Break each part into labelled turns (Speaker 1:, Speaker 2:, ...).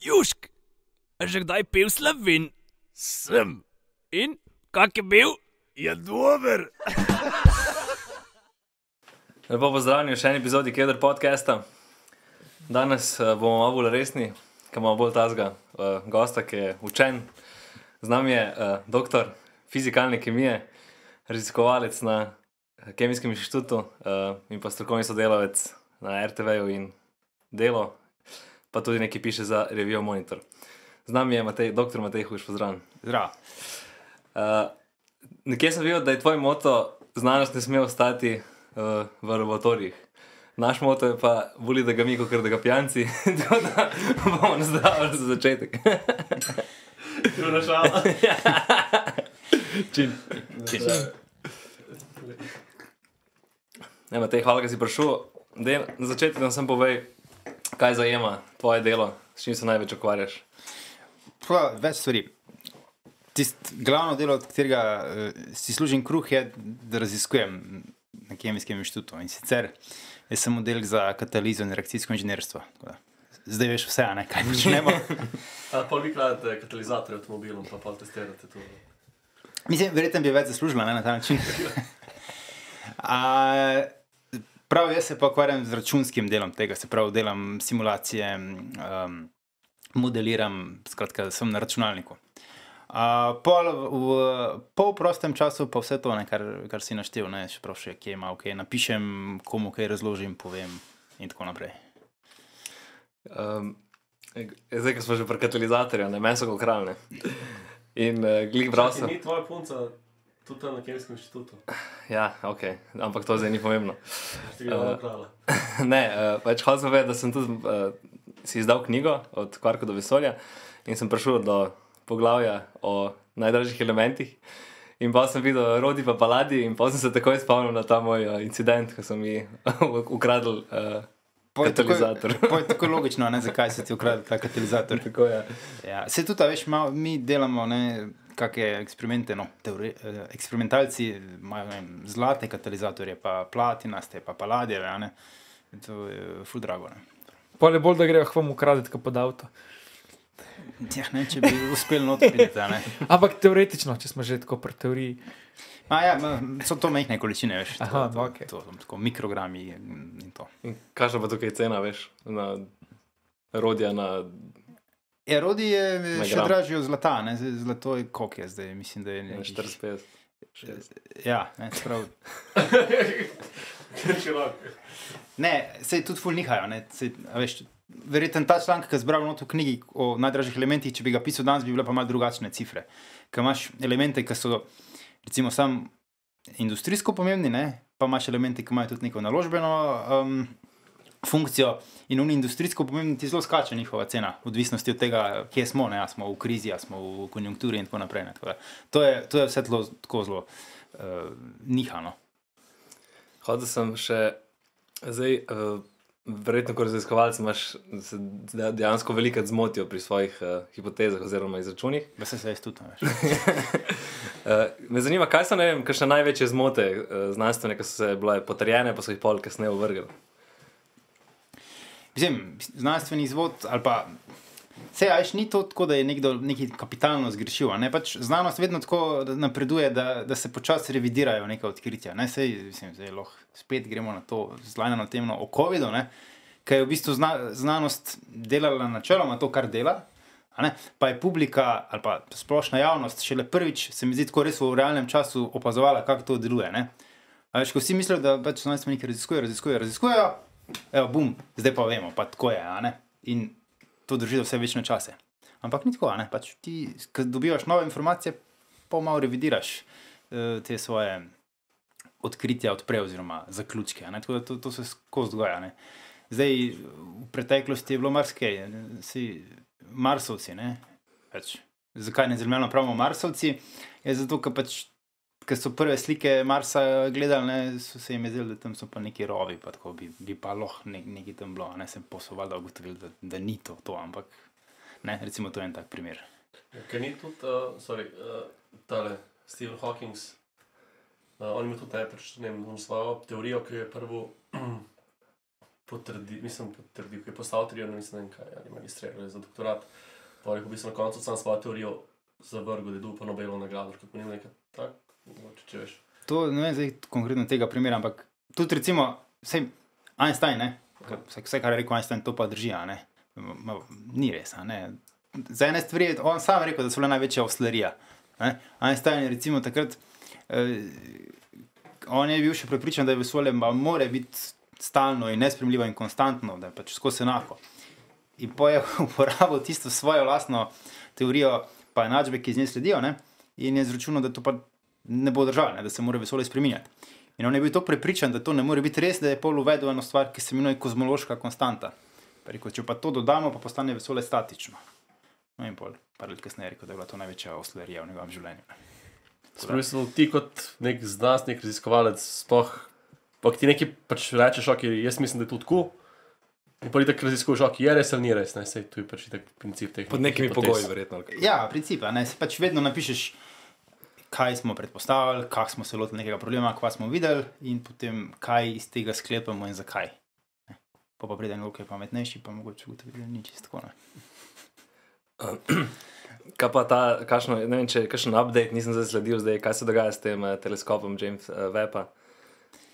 Speaker 1: Južk, a že kdaj pil slovin?
Speaker 2: Sem,
Speaker 1: In kak je bil?
Speaker 2: je dober.
Speaker 3: Lepo pozdravljeni v še eni epizodi Keder podcasta. Danes uh, bomo malo bolj resni, ker imamo bolj tazga uh, gosta, ki je učen. Z nami je uh, doktor fizikalne kemije, raziskovalec na Kemijskem inštitutu uh, in pa strokovni sodelavec na RTV-ju in delo, pa tudi nekaj piše za revijo Monitor. Z nami je Matej, doktor Matej Huš, pozdravljen.
Speaker 4: Zdravo.
Speaker 3: Uh, nekje sem videl, da je tvoj moto, znanost ne sme ostati uh, v laboratorijih. Naš moto je pa, boli da ga mi, kot da ga pijanci, tako da bomo nazdravili za začetek.
Speaker 2: To je našala.
Speaker 3: Čim. Čim. Ne, Matej, hvala, da si prišel. Dej, na začetku nam sem povej, kaj zajema tvoje delo, s čim se največ ukvarjaš.
Speaker 4: Pa, več stvari. Tist, glavno delo, od katerega uh, si služim kruh, je, da raziskujem na Kemijskem inštitutu. In sicer jaz sem oddelek za katalizo in reakcijsko inženirstvo. tako da Zdaj veš vse, ne, kaj počnemo.
Speaker 2: Pa vi kladete katalizatorje avtomobilom, pa pa testirate to.
Speaker 4: Mislim, verjetno bi več zaslužila ne, na ta način. A, prav, jaz se pa ukvarjam z računskim delom tega, se pravi, delam simulacije, um, modeliram, skratka, sem na računalniku. Uh, pol, v pol prostem času pa vse to, ne, kar, kar si naštel, ne, še prav še kje ima, okay, napišem, komu kaj razložim, povem in tako naprej.
Speaker 3: Um, zdaj, ko smo že pri katalizatorju, ne meso kot kralne. In uh, glik bral sem.
Speaker 2: Ni tvoja punca tudi tam na Kemijskem inštitutu?
Speaker 3: Ja, ok, ampak to zdaj ni pomembno.
Speaker 2: Ukrala.
Speaker 3: ne, uh, več hočem povedati, da sem tudi uh, si izdal knjigo od Kvarka do vesolja in sem prišel do poglavja o najdražjih elementih. In pa sem videl rodi pa paladi in pa sem se takoj spomnil na ta moj uh, incident, ko so mi ukradli uh, katalizator.
Speaker 4: pol je tako logično, ne, zakaj se ti ukrade ta katalizator.
Speaker 3: Tako je.
Speaker 4: Ja, se tudi, a veš, malo, mi delamo kakšne eksperimente. No, teori, eh, eksperimentalci imajo vem, zlate katalizatorje, pa platinaste, pa paladijeve. a ne. In To je ful drago. Ne.
Speaker 5: Pa je bolj, da grejo k vam ukraditi, kot pod avto.
Speaker 4: Ja, ne, če bi uspel not priti. a ne.
Speaker 5: Ampak teoretično, če smo že tako pri teoriji.
Speaker 4: Ma, ja, so to majhne količine, veš. To,
Speaker 5: Aha,
Speaker 4: to,
Speaker 5: okej.
Speaker 4: to, to, tako mikrogrami in to.
Speaker 3: Kaj pa tukaj cena, veš, na rodja, na
Speaker 4: Erodi je
Speaker 3: Na
Speaker 4: še dražji od zlata, ne? Zlato je koliko je zdaj, mislim, da je nekih-
Speaker 3: 45.
Speaker 4: Ja, ne, se pravi, Ne, se tudi ful nihajo. ne, saj, a Veš, verjetno ta članek, ki je zbral v knjigi o najdražjih elementih, če bi ga pisal danes, bi bile pa malo drugačne cifre. Ker imaš elemente, ki so recimo sam industrijsko pomembni, ne? pa imaš elemente, ki imajo tudi neko naložbeno um, funkcijo. In oni industrijsko pomembni ti zelo skače njihova cena, v odvisnosti od tega, kje smo, ne? smo v krizi, smo v konjunkturi in tako naprej. ne, tako da To je, to je vse tlo, tako zelo uh, nihano.
Speaker 3: Hodil sem še zdaj, uh, verjetno, kot raziskovalec, imaš dejansko veliko zmotijo pri svojih uh, hipotezah oziroma izračunih.
Speaker 4: Da se jaz tudi, veš.
Speaker 3: Uh, me zanima, kaj so vem, največje zmote uh, znanstvene, ki so se bile potrjene, pa so jih pol kasneje uvrgli.
Speaker 4: Mislim, znanstveni izvod ali pa. Vse, ajš ni to tako, da je nekdo nekaj kapitalno zgrešil. Ne? Pač znanost vedno tako napreduje, da, da se počasi revidirajo neka odkritja. Ne? Sej, mislim, zdaj lahko spet gremo na to zlajno temo o COVID-u, ker je v bistvu zna, znanost delala načeloma to, kar dela. Pa je publika ali pa splošna javnost šele prvič, se mi zdi, tako res v realnem času opazovala, kako to deluje. Veš, ko vsi mislijo, da pač znanstveniki raziskujejo, raziskujejo, raziskujejo, evo, bum, zdaj pa vemo, pa tako je. In to drži za vse večne čase. Ampak ni tako. Pač ti, ko dobivaš nove informacije, pa malo revidiraš uh, te svoje odkritja, odpre oziroma zaključke. Tako da to, to se skozi dogaja. ne. Zdaj, v preteklosti je bilo marsikaj, vsi Marsovci. Ne, pač, zakaj ne zelo pravimo Marsovci? Je zato, ker pač. Ker so prve slike Marsa gledali, ne, so se jim zdeli, da tam so pa neki rovi, pa tako bi, bi pa lahko ne, nekaj tam bilo. Ne, sem posloval, da ugotovil, da, da ni to, to, ampak ne, recimo to je en tak primer.
Speaker 2: Ker ni tudi, uh, sorry, uh, tale Stephen Hawking, uh, on ima tudi najprej ne vem, svojo teorijo, ki je prvo potrdil, mislim, potrdil, ki je postal mislim, ne vem kaj, ali magistriral za doktorat. Pa je v bistvu na koncu sam svojo teorijo zavrgel, da je dobil pa Nobelovo nagrado, kot ni nekaj tak.
Speaker 4: To ne vem zdaj konkretno tega primera, ampak tudi recimo, vse Einstein, ne? Vse, vse, kar je rekel Einstein, to pa drži, ne. Ni res, ne. Za ene stvari je on sam rekel, da so bile največja oslerija. Ne? Einstein je recimo takrat, eh, on je bil še prepričan, da je vesolje mora biti stalno in nespremljivo in konstantno, da je pač skozi enako. In pa je uporabil tisto svojo lastno teorijo, pa enačbe, ki iz nje sledijo, ne? in je izračunal, da to pa ne bo držalo, ne? da se mora vesolje spremenjati. In on je bil tako prepričan, da to ne more biti res, da je pol uvedel eno stvar, ki se imenuje kozmološka konstanta. Pa rekel, če pa to dodamo, pa postane vesolje statično. No in pol, par let kasneje je rekel, da je bila to največja oslerija v njegovem življenju.
Speaker 2: Smisel, ti kot nek znanstvenik, raziskovalec, sploh, pa ti nekaj pač rečeš, ok, jaz mislim, da je to tako. In pa ti tako raziskuješ, ok, je res ali ni res, ne, sej tu je pač tak princip teh.
Speaker 3: Pod nekimi
Speaker 2: hipotez.
Speaker 3: pogoji, verjetno.
Speaker 4: Ja, princip, ne, si pač vedno napišeš, kaj smo predpostavili, kako smo se lotili nekega problema, kva smo videli in potem kaj iz tega sklepamo in zakaj. Ne. Pa pa pride nekdo, ki je pametnejši, pa mogoče ugotovi, da ni čisto tako.
Speaker 3: Kaj pa ta, kakšno, ne vem, če je kakšen update, nisem zdaj sledil, zdaj, kaj se dogaja s tem uh, teleskopom James uh, Webba.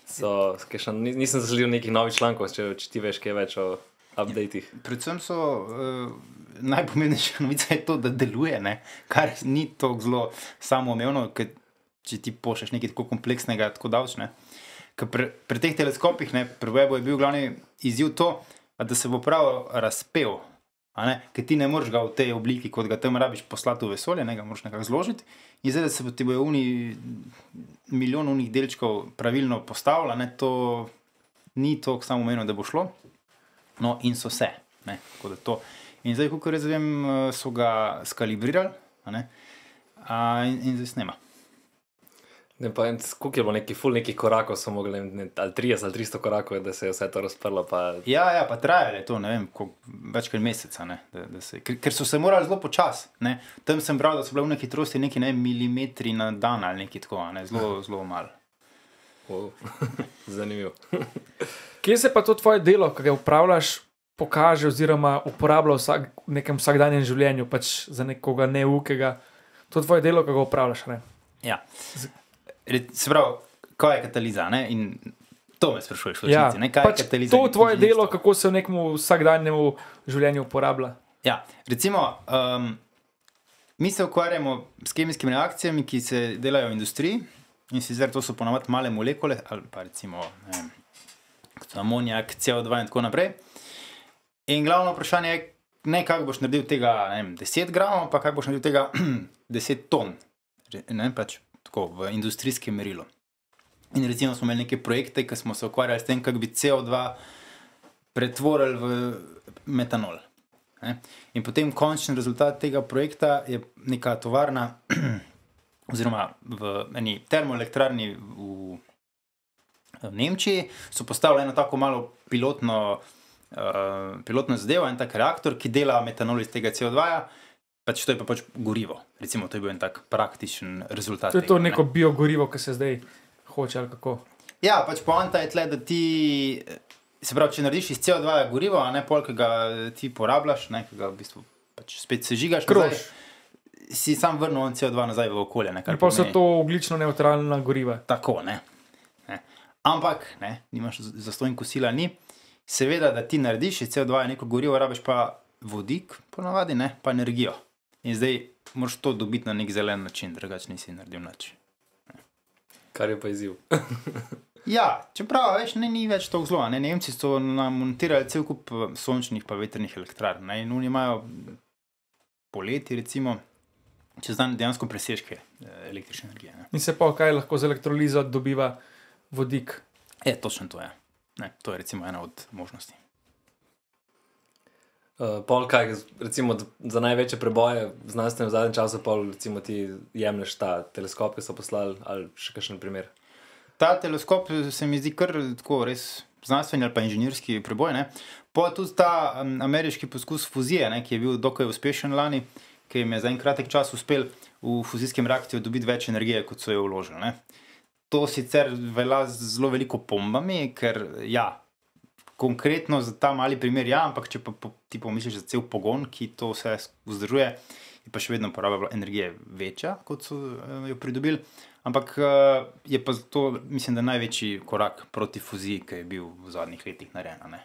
Speaker 3: So, kakšen, ni- nisem zasledil nekih novih člankov, če, če ti veš kaj več o updatih.
Speaker 4: Predvsem so uh, najpomembnejša novica je to, da deluje, ne? kar ni tako zelo samoumevno, ker če ti pošlješ nekaj tako kompleksnega, tako davčne. Ker Pri, pri teh teleskopih, ne, pri Webu je bil glavni izziv to, da se bo prav razpel. Ker ti ne moreš ga v tej obliki, kot ga tam rabiš, poslati v vesolje, ne ga moraš nekako zložiti. In zdaj, da se bo ti bojo uni milijon unih delčkov pravilno postavila, ne, to ni tako samoumevno, da bo šlo. No, in so vse. Ne, to. In zdaj, kot jaz vem, eh, so ga skalibrirali a ne, a, in, in zdaj snema.
Speaker 3: Ne, pa, en- koliko je bilo nekih ful nekih korakov, so mogli, ne, ali 30 ali 300 korakov, da se je vse to razprlo. Pa,
Speaker 4: Ja, ja, pa trajalo je to, ne vem, koliko- več kot meseca. Ne, da, da se, ker, ker so se morali zelo počasi. Tam sem bral, da so bile v neki hitrosti neki ne, milimetri na dan ali nekaj tako, ne, zelo, zelo malo.
Speaker 3: Wow, zanimivo.
Speaker 5: Kje se pa to tvoje delo, ki ga upravljaš, pokaže oziroma uporablja vsak, v nekem vsakdanjem življenju, pač za nekoga neukega? To tvoje delo, ki ga upravljaš. Ne?
Speaker 4: Ja. Se pravi, kaj je kataliza? Ne? In to me sprašuješ,
Speaker 5: Ja,
Speaker 4: ne? kaj
Speaker 5: pač
Speaker 4: je kataliza?
Speaker 5: to
Speaker 4: in
Speaker 5: tvoje delo, kako se v nekem vsakdanjem življenju uporablja.
Speaker 4: Ja, recimo, um, mi se ukvarjamo s kemijskimi reakcijami, ki se delajo v industriji in sicer to so ponovadi male molekule, ali pa recimo vem, amonijak, CO2 in tako naprej. In glavno vprašanje je, ne kako boš naredil tega vem, 10 gramov, pa kako boš naredil tega 10 ton, ne, pač tako v industrijskem merilu. In recimo smo imeli neke projekte, ki smo se ukvarjali s tem, kako bi CO2 pretvorili v metanol. Ne? In potem končni rezultat tega projekta je neka tovarna, oziroma v eni termoelektrarni v, v Nemčiji, so postavili eno tako malo pilotno, uh, pilotno zadevo, en tak reaktor, ki dela metanol iz tega CO2. -ja. Pač to je pa pač gorivo. Recimo, to je bil en tak praktičen rezultat.
Speaker 5: To je to
Speaker 4: tega, ne.
Speaker 5: neko biogorivo, ki se zdaj hoče ali kako.
Speaker 4: Ja, pač poanta je tle, da ti, se pravi, če narediš iz CO2 gorivo, a ne pol, ki ga ti porabljaš, ne, ki ga v bistvu pač spet sežigaš,
Speaker 5: Krož.
Speaker 4: nazaj, si sam vrnil on CO2 nazaj v okolje. Ne,
Speaker 5: pa so to oglično neutralna goriva.
Speaker 4: Tako, ne. ne. Ampak, ne, nimaš z- zastonj kosila, ni. Seveda, da ti narediš iz CO2 neko gorivo, rabiš pa vodik, ponavadi, ne, pa energijo. In zdaj moraš to dobiti na nek zelen način, drugače nisi naredil nič.
Speaker 3: Kar je pa izziv.
Speaker 4: Ja, čeprav veš, ne, ni več tako zelo. a Ne? Nemci so nam montirali cel kup eh, sončnih in vetrnih elektrarn. Ne? In oni imajo poleti, recimo, čez dan dejansko presežke eh, električne energije. Ne?
Speaker 5: In se pa kaj lahko z elektrolizo dobiva vodik.
Speaker 4: E, točno to je. Ne, to je recimo ena od možnosti.
Speaker 3: Uh, pol, kaj, recimo, za največje preboje znanstvene v zadnjem času, pol, recimo, ti jemliš ta teleskop, ki so poslali, ali še kakšen primer.
Speaker 4: Ta teleskop eh, se mi zdi kar tako res znanstveni ali pa inženirski preboj. Ne? Pa tudi ta um, ameriški poskus fuzije, ne, ki je bil dokaj uspešen lani, ki jim je za en kratek čas uspel v fuzijskem reaktorju dobiti več energije, kot so jo vložili. Ne? To sicer velja z zelo veliko pombami, ker ja, konkretno za ta mali primer, ja, ampak če pa po, ti pomisliš za cel pogon, ki to vse vzdržuje, je pa še vedno poraba energije večja, kot so uh, jo pridobili. Ampak uh, je pa to, mislim, da največji korak proti fuziji, ki je bil v zadnjih letih narejen.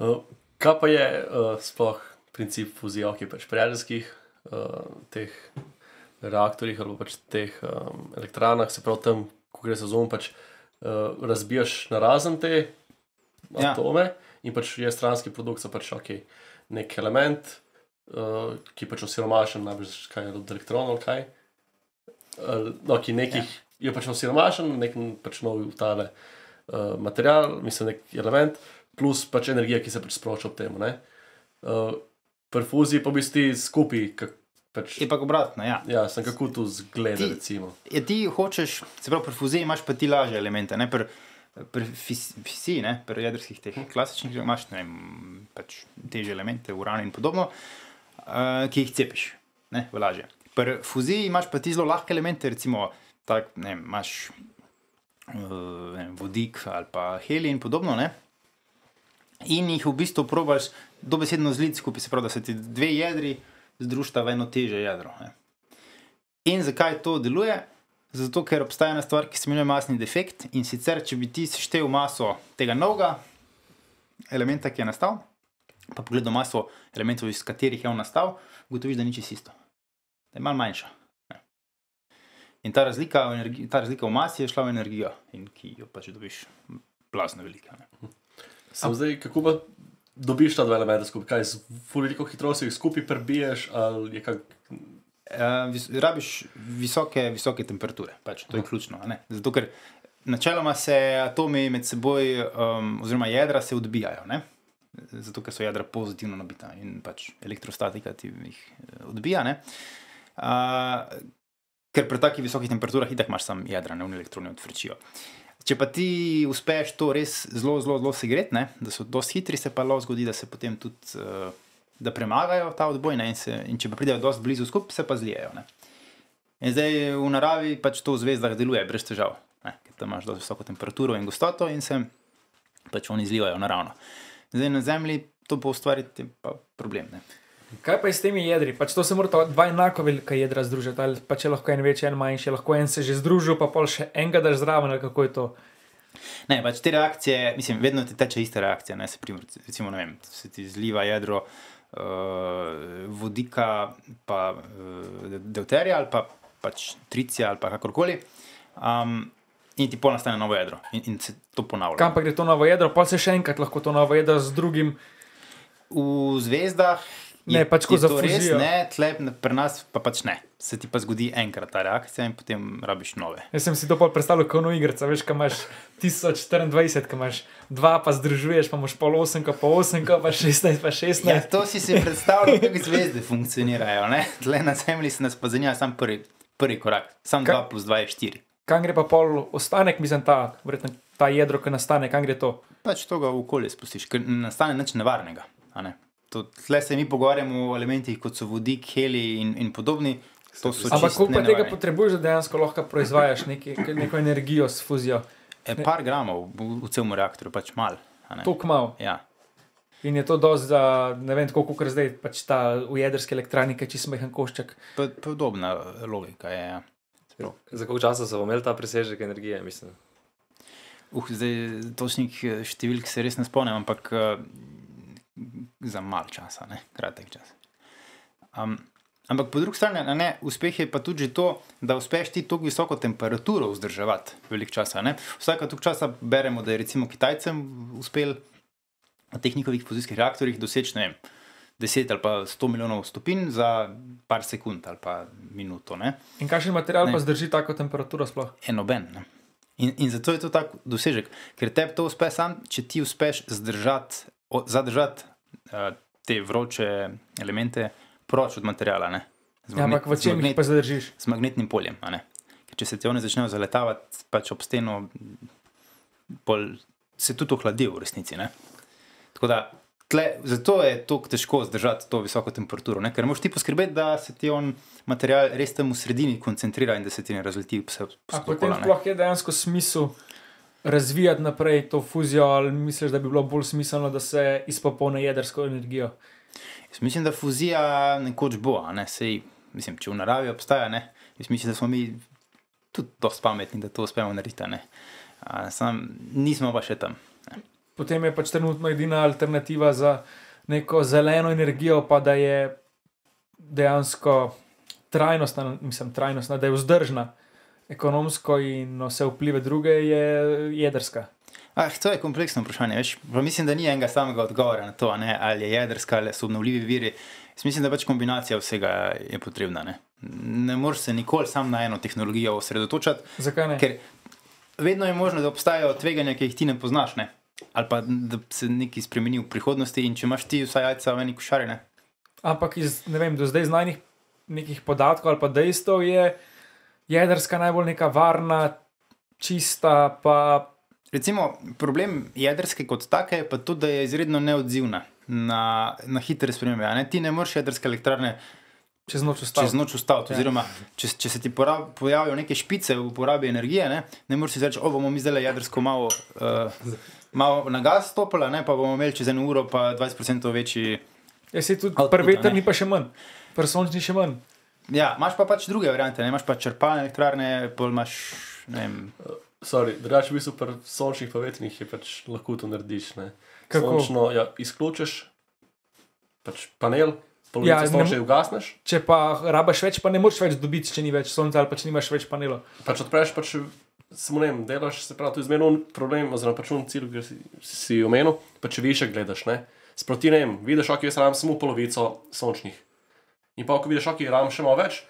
Speaker 2: Uh, kaj pa je uh, sploh princip fuzije, ok, pač pri jedrskih uh, teh reaktorjih ali pač teh um, elektrarnah, se pravi tam, ko gre za zon, pač uh, razbijaš na razen te
Speaker 4: Ja.
Speaker 2: atome in pač je stranski produkt, pač ok, nek element, uh, ki je pač osiromašen, najbrž kaj je od elektronov kaj. Uh, no, ki nekih ja. je pač osiromašen, nek pač nov tale uh, material, mislim, nek element, plus pač energija, ki se pač sprošča ob tem. Uh, Pri fuziji pa bi ti skupaj, pač,
Speaker 4: Je pa obratno, ja.
Speaker 2: ja, sem kako tu zgleda,
Speaker 4: Ti-
Speaker 2: recimo.
Speaker 4: Je ti hočeš, se pravi, pri fuziji imaš pa ti lažje elemente. Ne? Pri, pri fis- fisiji, ne? pri jedrskih teh klasičnih, imaš ne vem, pač težje elemente, uran in podobno, uh, ki jih cepiš, ne? v lažje. Pri fuziji imaš pa ti zelo lahke elemente, recimo tak, ne, imaš uh, ne, vodik ali pa helij in podobno. Ne? In jih v bistvu probaš dobesedno zliti skupaj, se pravi, da se ti dve jedri združita v eno teže jedro. Ne? In zakaj to deluje? Zato, ker obstaja ena stvar, ki se imenuje masni defekt. In sicer, če bi ti seštevil maso tega novega elementa, ki je nastal, pa pogledal maso elementov, iz katerih je on nastal, ugotoviš, da ni čisto isto. Da je malo manjša. Ne. In ta razlika, energi- ta razlika v masi je šla v energijo, in ki jo pač dobiš blazno velika. Ne.
Speaker 2: Sem zdaj, kako pa dobiš ta dva elementa skupaj? Kaj z veliko hitrostjo jih skupaj prebiješ, ali je kak.
Speaker 4: Uh, vis, rabiš visoke, visoke temperature, pač, to je ključno. a ne. Zato, ker načeloma se atomi med seboj, um, oziroma jedra, se odbijajo. Ne? Zato, ker so jedra pozitivno nabita in pač elektrostatika ti jih eh, odbija. ne. Uh, ker pri takih visokih temperaturah itak imaš samo jedra, ne v elektroni odfrčijo. Če pa ti uspeš to res zelo, zelo, zelo segret, ne, da so dosti hitri, se pa lahko zgodi, da se potem tudi uh, da premagajo ta odboj. Ne, in, se, in če pa pridejo dosti blizu skupaj, se pa zlijejo. Ne. In zdaj v naravi pač to v zvezdah deluje brez težav, ne, ker tam imaš dosti visoko temperaturo in gostoto in se pač oni zlivajo naravno. Zdaj na Zemlji to pa ustvariti pa problem. Ne.
Speaker 5: Kaj pa je s temi jedri? Pač to se morata dva enako velika jedra združiti, ali pa če lahko en večji, en manjši, lahko en se že združil, pa pol še enega daš zraven, ali kako je to.
Speaker 4: Ne, pač te reakcije, mislim, vedno ti teče ista reakcija. Ne, se, primer, recimo, ne vem, se ti zliva jedro uh, vodika, pa uh, deuterija ali pa pač tricija ali pa kakorkoli. Um, in ti pol nastane novo jedro in, in se to ponavlja.
Speaker 5: Kam pa gre to novo jedro, pa se še enkrat lahko to novo jedro z drugim.
Speaker 4: V zvezdah.
Speaker 5: Ne, pač ko
Speaker 4: je
Speaker 5: za
Speaker 4: res, ne, tle, pri nas pa pač ne. Se ti pa zgodi enkrat ta reakcija in potem rabiš nove.
Speaker 5: Jaz sem si to predstavljal kot no igrica, veš, kaj imaš 1024, kaj imaš dva, pa združuješ, pa imaš pol 8, pa 8, pa 16, pa 16.
Speaker 4: Ja, to si si predstavljal, kako zvezde funkcionirajo. Ne? Tle na Zemlji se nas pa zanima samo prvi, prvi korak, samo
Speaker 5: Kaj-
Speaker 4: 2 plus 2 je 4.
Speaker 5: Kam gre pa pol ostanek, mislim, ta, verjetno ta jedro, ki nastane, kam gre to?
Speaker 4: Pač to ga v okolje spustiš, ker ne nastane nič nevarnega. Ne? To, tle se mi pogovarjamo o elementih, kot so vodik, helij in, in podobni. To so
Speaker 5: Ampak koliko tega potrebuješ, da dejansko lahko proizvajaš neki, neko energijo s fuzijo?
Speaker 4: E, par gramov v, v celem reaktorju, pač mal. a ne.
Speaker 5: Tok mal.
Speaker 4: Ja.
Speaker 5: In je to dosti za, ne vem, tako kot zdaj, pač ta v jedrski elektrarni, ki je čisto majhen košček.
Speaker 4: Po- Podobna logika je. Ja.
Speaker 3: Za koliko časa so imeli ta presežek energije? Mislim?
Speaker 4: Uh, zdaj, točnih eh, številk se res ne spomnim, ampak uh, za mal časa, ne? kratek čas. Um, ampak po drugi strani, ne, uspeh je pa tudi to, da uspeš ti tako visoko temperaturo vzdrževati velik čas. a ne. Vsaka toliko časa beremo, da je recimo Kitajcem uspel na teh njihovih fuzijskih reaktorjih doseči ne vem, 10 ali pa 100 milijonov stopinj za par sekund ali pa minuto. Ne?
Speaker 5: In kakšen material
Speaker 4: Ne.
Speaker 5: pa zdrži tako temperaturo sploh?
Speaker 4: enoben. Ne? In, in zato je to tak dosežek, ker tebi to uspe sam, če ti uspeš zdržati, o, zadržati uh, te vroče elemente proč od materijala. ne. Z,
Speaker 5: Ja, ampak v čem jih
Speaker 4: magnet,
Speaker 5: pa zadržiš?
Speaker 4: z magnetnim poljem. Ker če se ti one začnejo zaletavati pač ob steno, pol, se tudi ohladi v resnici. Ne? Tako da tle, zato je tako težko zdržati to visoko temperaturo, ne? ker moraš ti poskrbeti, da se ti on material res tam v sredini koncentrira in da se ti ne razleti
Speaker 5: potem sploh je dejansko smisel razvijati naprej to fuzijo, ali misliš, da bi bilo bolj smiselno, da se izpopolne jedrsko energijo?
Speaker 4: Jaz mislim, da fuzija nekoč bo, ne sej, mislim, če v naravi obstaja, ne. Jaz mislim, da smo mi tudi dosti pametni, da to uspemo narediti, a ne. Sam nismo pa še tam.
Speaker 5: Potem je pač trenutno edina alternativa za neko zeleno energijo, pa da je dejansko trajnostna, mislim, trajnostna, da je vzdržna ekonomsko in vse vplive druge, je jedrska.
Speaker 4: Ah, to je kompleksno vprašanje. Veš, pa mislim, da ni enega samega odgovora na to, ne, ali je jedrska ali so obnovljivi viri. Jaz mislim, da pač kombinacija vsega je potrebna. Ne, ne moreš se nikoli sam na eno tehnologijo osredotočati,
Speaker 5: Zakaj ne?
Speaker 4: ker vedno je možno, da obstajajo tveganja, ki jih ti ne poznaš. Ne? Ali pa da se nekaj spremeni v prihodnosti, in če imaš ti vsa jajca v eni košari. Ne?
Speaker 5: Ampak iz ne vem, do zdaj znanih nekih podatkov ali pa dejstev je jedrska najbolj neka varna, čista, pa
Speaker 4: Recimo, problem jedrske kot take je pa tudi, da je izredno neodzivna na, na hitre spremembe. Ti ne moreš jedrske elektrarne
Speaker 5: čez noč ustaviti.
Speaker 4: čez noč ustaviti.
Speaker 5: Ja.
Speaker 4: Oziroma, če, če se ti porab, pojavijo neke špice v uporabi energije, ne, ne moreš reči, o bomo mi zdaj jedrsko malo, uh, malo na gas stopili, ne, pa bomo imeli čez eno uro pa 20% večji.
Speaker 5: Ja, se tudi pri veterni
Speaker 4: ne.
Speaker 5: pa še manj, pri sončni še manj.
Speaker 4: Ja, imaš pa pač druge variante, ne, imaš pa črpalne elektrarne, pol imaš, ne vem,
Speaker 2: Sorry, drugače v bistvu pri sončnih pa vetrnih je pač lahko to narediš. Ne.
Speaker 5: Kako?
Speaker 2: Sončno ja, izključiš, pač panel, polovico
Speaker 5: Ja,
Speaker 2: ja,
Speaker 5: ne
Speaker 2: ugasneš,
Speaker 5: Če pa rabaš več, pa ne moreš več dobiti, če ni več sonca ali pa če nimaš več panelov.
Speaker 2: pač odpreš, pač samo ne vem, delaš, se pravi, to je zmerno problem, oziroma pač un cilj, ki si, si omenil, pa če više gledaš, ne. Sproti ne vem, vidiš, ok, jaz ram samo polovico sončnih. In pa, ko vidiš, ok, ram še malo več,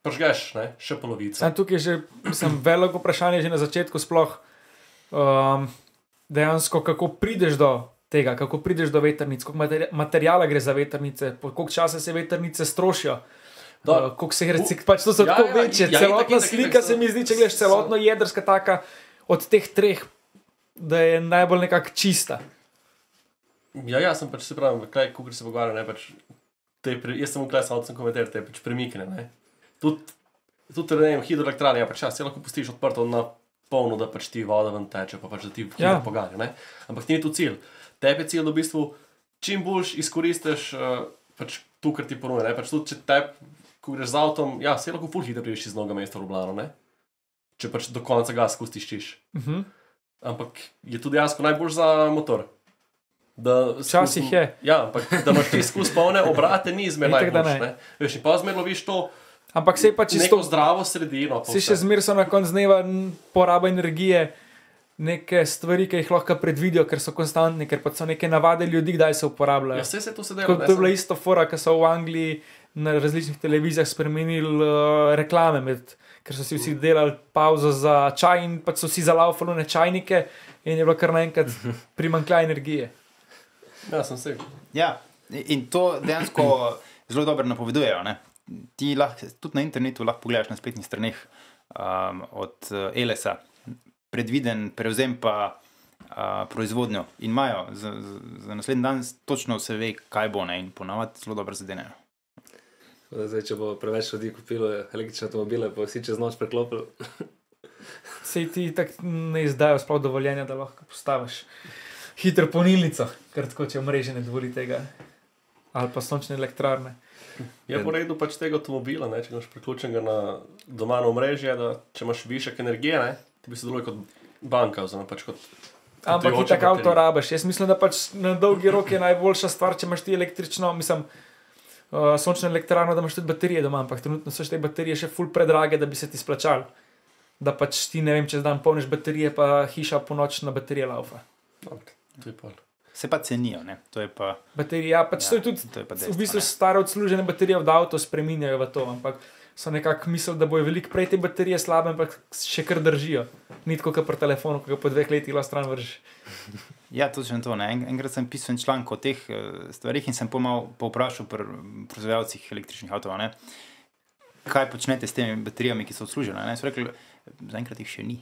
Speaker 2: pržgeš, ne, še polovico.
Speaker 5: Sam tukaj je že mislim, veliko vprašanje, že na začetku sploh. Um, dejansko, kako prideš do tega, kako prideš do veternic, koliko materi materijala gre za veternice, koliko časa se veternice strošijo.
Speaker 2: Da.
Speaker 5: Uh, se jih recik, pač to so
Speaker 2: Ja,
Speaker 5: tako
Speaker 2: ja,
Speaker 5: ja, večje.
Speaker 2: ja,
Speaker 5: Ja,
Speaker 2: itak,
Speaker 5: celotna
Speaker 2: itak, itak,
Speaker 5: slika
Speaker 2: so-
Speaker 5: se mi zdi, če gledaš
Speaker 2: so-
Speaker 5: celotno jedrska taka od teh treh, da je najbolj nekako čista.
Speaker 2: Ja, ja, sem pač se pravi, kaj, ko se pogovarjam, ne pač. Te, jaz sem klasi, sem komentar, te pač premikne. Ne. Tudi, tudi ne vem, hidroelektrane, ja, pač ja, se lahko pustiš odprto na polno, da pač ti voda ven teče, pa pač da ti
Speaker 5: Ja.
Speaker 2: ja. poganja. Ne. Ampak ni to cilj. Tebi je cilj, da v bistvu čim boljš izkoristiš uh, pač to, kar ti ponuja. Pač tudi, če te, ko greš z avtom, ja, se lahko ful hitro priješ iz mnoga mesta v Ljubljano, ne. Če pač do konca gas spustiš.
Speaker 5: Uh -huh.
Speaker 2: Ampak je tudi dejansko najbolj za motor.
Speaker 5: Včasih je.
Speaker 2: Ja, ampak da imaš ti skozi polne obrate, ni.
Speaker 5: Ne.
Speaker 2: Veš, in pa zmerno viš to
Speaker 5: Ampak se je pa čisto.
Speaker 2: zdravo sredino. vse.
Speaker 5: še zmeraj so na koncu dneva poraba energije, neke stvari, ki jih lahko predvidijo, ker so konstantne, ker pa so neke navade ljudi, kdaj se uporabljajo.
Speaker 2: Ja, se to se dela.
Speaker 5: Kot
Speaker 2: ne,
Speaker 5: to je bila isto fora, ki so v Angliji na različnih televizijah spremenili uh, reklame, med, ker so si vsi delali pauzo za čaj in pa so si zalaufali na čajnike in je bilo kar naenkrat primankljaj energije.
Speaker 2: Ja, sem se.
Speaker 4: Ja, in to dejansko zelo dobro napovedujejo. Ne? Ti lahko tudi na internetu lahko pogledaš na spletnih straneh um, od uh, Elesa, predviden prevzem pa uh, proizvodnjo in imajo za, za, za naslednji dan točno se ve, kaj bo ne in ponavadi zelo dobro zadenejo.
Speaker 3: Zdaj, če bo preveč ljudi kupilo električne avtomobile, pa vsi čez noč preklopili.
Speaker 5: Sej ti tako ne izdajo sploh dovoljenja, da lahko postaviš hitro polnilnico, ker tako če mreže ne dovoli tega. Ali pa sončne elektrarne.
Speaker 2: Je po redu pač tega avtomobila, ne, če imaš priključenega na doma na omrežje, da če imaš višek energije, ne, ti bi se deluje kot banka, oziroma pač kot.
Speaker 5: Ampak ti tako avto rabiš. Jaz mislim, da pač na dolgi rok je najboljša stvar, če imaš ti električno, mislim, uh, sončno elektrarno, da imaš tudi baterije doma, ampak trenutno so te baterije še ful predrage, da bi se ti splačali. Da pač ti ne vem, čez dan polniš baterije, pa hiša po noč na baterije laufa.
Speaker 2: Ok, to je pol.
Speaker 4: Se pa cenijo, ne? to je pa.
Speaker 5: Baterije, ja, pač ja, to je tudi
Speaker 4: to je pa
Speaker 5: v
Speaker 4: dejstvo,
Speaker 5: bistvu
Speaker 4: ne.
Speaker 5: stare odslužene baterije od avto spreminjajo v to, ampak so nekako mislili, da bojo veliko prej te baterije slabe, ampak še kar držijo. Ni tako kot pri telefonu, ki ga po dveh letih lahko stran vržiš.
Speaker 4: Ja, točno to. ne. En, enkrat sem pisal en članek o teh uh, stvarih in sem pomal povprašal pri proizvajalcih električnih avtomobilov, ne, kaj počnete s temi baterijami, ki so odslužene. ne. So rekli, zaenkrat jih še ni.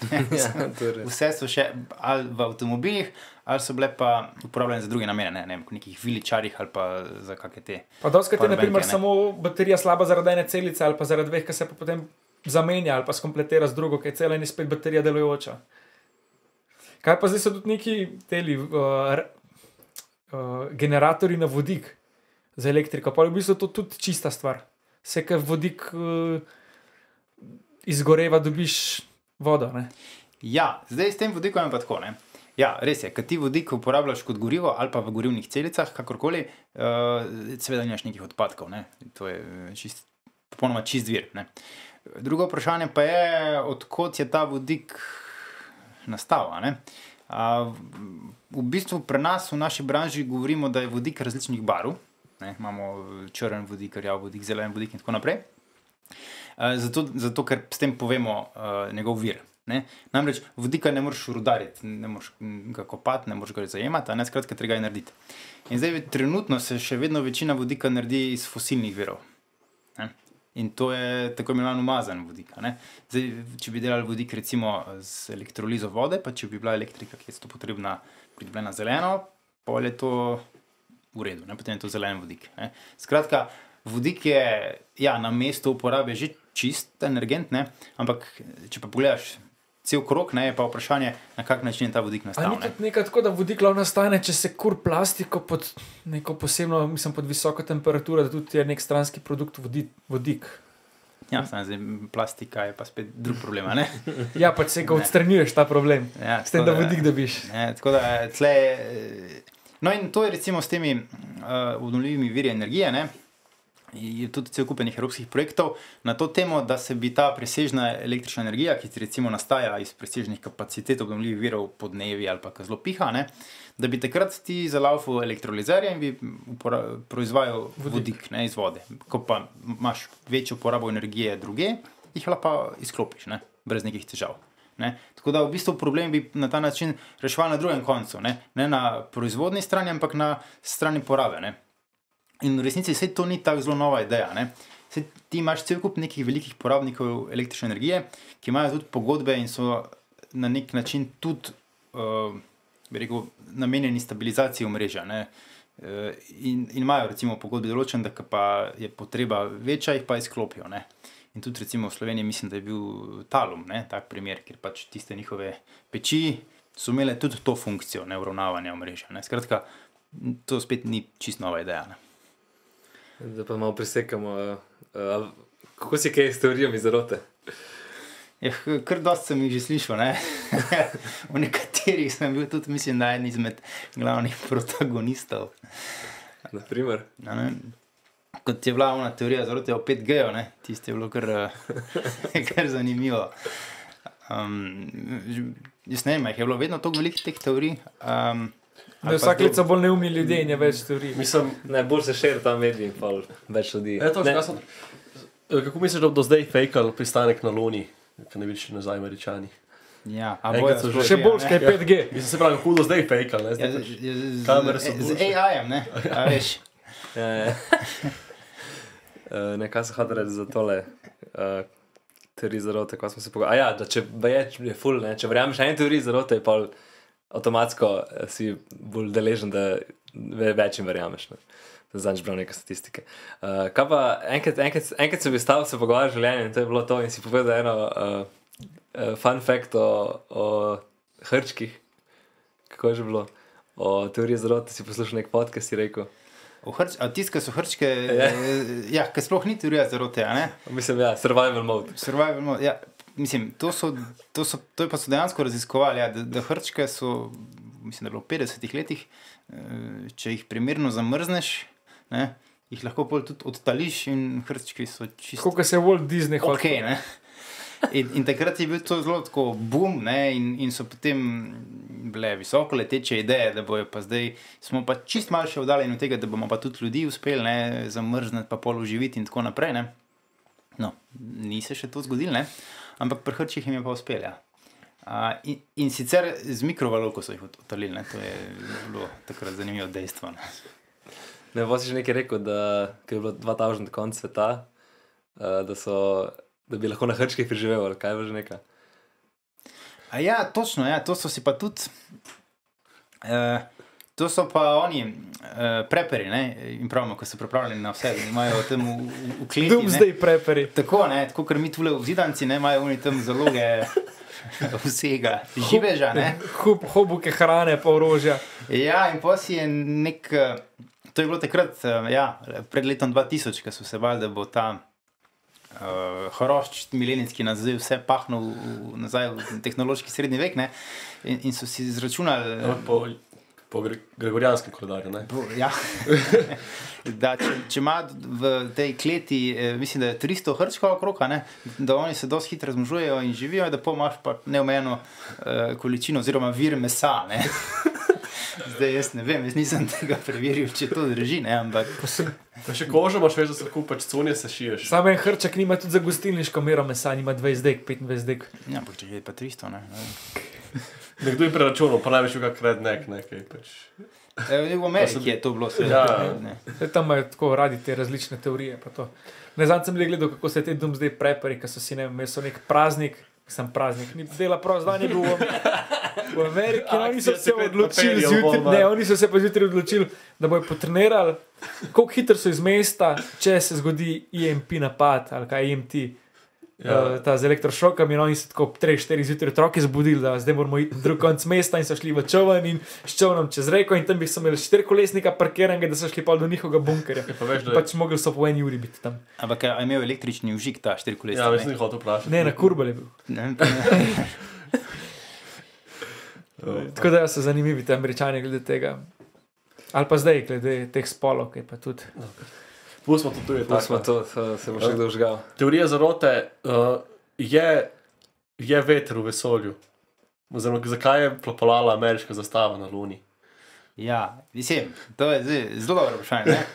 Speaker 3: ja, to je res.
Speaker 4: Vse so še ali v avtomobilih, ali so bile pa uporabljene za druge namene, ne, ne vem, v nekih viličarjih ali pa za kakšne te.
Speaker 5: Pa doskrat je naprimer,
Speaker 4: ne.
Speaker 5: samo baterija slaba zaradi ene celice ali pa zaradi dveh, ki se pa potem zamenja ali pa skompletira z drugo, ki je cela in je spet baterija delujoča. Kaj pa zdaj so tudi neki teli uh, uh, generatorji na vodik za elektriko, pa je v bistvu to tudi čista stvar. Vse, kar vodik uh, izgoreva, dobiš vodo. Ne?
Speaker 4: Ja, zdaj s tem vodikom je pa tako. Ne? Ja, res je, kad ti vodik uporabljaš kot gorivo ali pa v gorivnih celicah, kakorkoli, uh, seveda nimaš nekih odpadkov. Ne? To je eh, čist, popolnoma čist vir. Ne? Drugo vprašanje pa je, odkot je ta vodik nastal. A, v- bistvu pri nas v naši branži govorimo, da je vodik različnih barv. Ne? Imamo eh, črn vodik, rjav vodik, zelen vodik in tako naprej. Uh, zato, zato, ker s tem povemo uh, njegov vir. Ne? Namreč vodika ne moreš rudariti, ne moreš ga kopati, ne moreš ga zajemati, ne skratka, treba je narediti. In zdaj trenutno se še vedno večina vodika naredi iz fosilnih virov. Ne? In to je tako imenovan umazan vodik. Zdaj, če bi delali vodik recimo z elektrolizo vode, pa če bi bila elektrika, ki je to potrebna, pridobljena zeleno, pol je to v redu, ne? potem je to zelen vodik. Ne? Skratka, vodik je ja, na mestu uporabe že čist energent, ne? ampak če pa pogledaš cel krok, ne, je pa vprašanje, na kak način je ta vodik
Speaker 5: Ali
Speaker 4: nastal.
Speaker 5: ni
Speaker 4: ne.
Speaker 5: tudi nekaj tako, da vodik lahko nastane, če se kur plastiko pod neko posebno, mislim, pod visoko temperaturo, da tudi je nek stranski produkt vodi, vodik.
Speaker 4: Ja, samo zdaj plastika je pa spet drug problem.
Speaker 5: Ja, pač se ga odstranjuješ ta problem.
Speaker 4: Ja,
Speaker 5: S tem,
Speaker 4: tako
Speaker 5: da vodik dobiš.
Speaker 4: Ne, tako da tle. eh, No, in to je recimo s temi uh, obnovljivimi viri energije. Ne? Je tudi cel kup enih evropskih projektov na to temo, da se bi ta presežna električna energija, ki recimo nastaja iz presežnih kapacitet obnovljivih virov podnevi ali pa ko zelo piha, ne, da bi takrat ti zalaufal elektrolizerje in bi proizvajal
Speaker 5: Vodik.
Speaker 4: vodik, ne, iz vode. Ko pa imaš večjo porabo energije druge, jih lahko pa izklopiš, ne, brez nekih težav. Ne? Tako da v bistvu problem bi na ta način reševali na drugem koncu, ne, ne na proizvodni strani, ampak na strani porabe. Ne? In v resnici vse to ni tako zelo nova ideja. Ne? Saj ti imaš cel kup nekih velikih porabnikov električne energije, ki imajo tudi pogodbe in so na nek način tudi uh, rekel, namenjeni stabilizaciji omrežja. ne. Eh, In, in imajo recimo pogodbe določene, da pa je potreba večja, jih pa izklopijo. Ne? In tudi recimo v Sloveniji mislim, da je bil Talum, ne, tak primer, ker pač tiste njihove peči so imele tudi to funkcijo ne, uravnavanja omrežja. Ne. Skratka, to spet ni čist nova ideja. Ne.
Speaker 3: Da pa malo presekamo. Uh, uh, kako si kaj s teorijami zarote?
Speaker 4: Ja, kar dosti sem jih že slišal. Ne? v nekaterih sem bil tudi, mislim, da en izmed glavnih protagonistov.
Speaker 3: Naprimer,
Speaker 4: Ja, ne. Kot je bila ona teorija zarote o 5G, ne? tiste je bilo kar, kar zanimivo. Um, jaz ne vem, je bilo vedno tako veliko teh teorij. Um,
Speaker 5: Da vsak let so bolj neumni ljudje in je več teorij.
Speaker 2: Mislim,
Speaker 3: ne, bolj se širi ta medij in pol več ljudi.
Speaker 2: e, to,
Speaker 3: Ne,
Speaker 2: ne. Sem, eh, kako misliš, da bodo zdaj fejkali pristanek na Luni, ki ne bi šli nazaj američani?
Speaker 4: ja, a
Speaker 2: Enkrat
Speaker 4: bojo
Speaker 2: so že-
Speaker 5: Še
Speaker 4: ja,
Speaker 5: bolj,
Speaker 4: ne?
Speaker 5: kaj je 5G.
Speaker 2: Mislim, se pravi, hudo zdaj fejkali. Ne,
Speaker 4: Ja,
Speaker 2: zdaj
Speaker 4: z,
Speaker 2: pač,
Speaker 4: z,
Speaker 2: kamere so
Speaker 4: z, z. AI-jem, ne? A veš.
Speaker 3: Ja, ja. uh, nekaj se hoče reči za tole. Uh, Teorije zarote, ko smo se pogovarjali. Ja, da če je, je full, ne? če verjameš eni teoriji zarote, je pa avtomatsko eh, si bolj deležen, da ve- več jim verjameš. Ne? Zadnjič bral neke statistike. Uh, kaj pa enkrat, enkrat, enkrat sem bil stav, se pogovarjal z življenjem in to je bilo to. In si povedal eno uh, uh, fun fact o, o hrčkih. Kako je že bilo? O teoriji zarote si poslušal nek podcast, si rekel.
Speaker 4: Hrč, a tiska so hrčke,
Speaker 3: Ja.
Speaker 4: ja, ki sploh ni teorija zarote?
Speaker 3: Mislim, ja, survival mode.
Speaker 4: Survival mode. Ja, mislim, to, so, to, so, to je pa so dejansko raziskovali, ja, da, da hrčke so, mislim, da je bilo v 50-ih letih, eh, če jih primerno zamrzneš, ne, jih lahko pol tudi odtališ in hrčki so čisto
Speaker 5: Kot se Walt Disney
Speaker 4: ok.
Speaker 5: hotel.
Speaker 4: Ne? In, in takrat je bil to zelo tako boom, ne, in, in so potem bile visoko leteče ideje, da bojo pa zdaj, smo pa čist malo še oddaljeni od tega, da bomo pa tudi ljudi uspeli ne, zamrzniti, pa pol uživiti in tako naprej. Ne. No, ni se še to zgodilo, ne? Ampak pri hrčih jim je pa uspelo. Ja. A, in, in sicer z mikrovalovko so jih odtalili, ne? to je bilo takrat zanimivo dejstvo. Ne?
Speaker 3: Ne, vas si že nekaj rekel, da je bilo 2000 konc sveta, uh, da, so, da bi lahko na hrčkih preživel, ali kaj je že nekaj.
Speaker 4: A ja, točno, ja, to so si pa tudi. Uh, to so pa oni, uh, preperi, ne, in pravimo, ko so pripravljeni na vse, da imajo v kleti. ne.
Speaker 5: Doomsday preperi.
Speaker 4: Tako, ne, tako ker mi tule v zidanci ne imajo oni tam zaloge vsega živeža. Ne?
Speaker 5: Hub, hobuke hrane, pa orožja.
Speaker 4: Ja, in pa si je nek. eh, To je bilo takrat, eh, ja, pred letom 2000, ko so se bali, da bo ta uh, horošč milenijski naziv vse pahnil v, nazaj v tehnološki srednji vek. Ne? In, in so si izračunali.
Speaker 2: Ja, Po, po gre, gregorijanskem koledarju. ne.
Speaker 4: Bo- Ja. da, če, če ima v tej kleti, eh, mislim, da je 300 hrčkov okrog, da oni se dosti hitro razmnožujejo in živijo, da pa imaš pa neomejeno uh, količino oziroma vir mesa. Ne. Zdaj jaz ne vem, jaz nisem tega preveril, če to drži, ne, ampak
Speaker 2: Pa še kožo imaš, veš, da se lahko pač cunje se šiješ.
Speaker 5: Sam en hrček nima tudi za gostilniško mero mesa, ima 20 dek, 25 dek.
Speaker 4: ja, ampak če je pa 300, ne. ne.
Speaker 2: Nekdo je preračunal, pa največ kak rednek nekaj. Pač.
Speaker 4: E, v Ameriki je to bilo vse.
Speaker 2: Ja.
Speaker 4: ne.
Speaker 5: Zdaj, tam imajo tako radi te različne teorije. pa to. Ne znam, sem le gledal, kako se te dom zdaj prepari, ki so si ne vem, so nek praznik. Sem praznik, ni dela prav zdaj, bil v, v Ameriki. No, oni so
Speaker 2: Akcija
Speaker 5: se odločili, zjutraj, ne,
Speaker 2: ne.
Speaker 5: oni so se pa zjutraj odločili, da bojo potrenirali, kako hitro so iz mesta, če se zgodi IMP napad ali kaj IMT. Ja.
Speaker 2: Ja.
Speaker 5: Uh, ta z elektrošokom in oni so tako 3-4 zjutraj otroke zbudili, da zdaj moramo iti na drug konec mesta in so šli v čovn in s čovnom čez reko in tam bi so imeli štirikolesnika parkiranega, da so šli pa do njihovega bunkerja.
Speaker 2: Pa veš, da
Speaker 5: Pač mogli so po eni uri biti tam.
Speaker 4: Ampak a je imel električni užik ta štirikolesnik.
Speaker 2: Ja,
Speaker 4: ne?
Speaker 2: mislim, da hotel vprašati.
Speaker 5: Ne, na kurbel je bil.
Speaker 4: Ne, ne.
Speaker 5: Tako da so zanimivi ti američani glede tega. Ali pa zdaj, glede teh spolov, ki pa tudi.
Speaker 2: Pustimo to, tu je
Speaker 3: To
Speaker 2: tako.
Speaker 3: to, to se bo še kdo žgal.
Speaker 2: Teorija zarote uh, je, je veter v vesolju. Oziroma, zakaj je plapolala ameriška zastava na Luni?
Speaker 4: Ja, mislim, to je zdaj zelo dobro vprašanje. ne.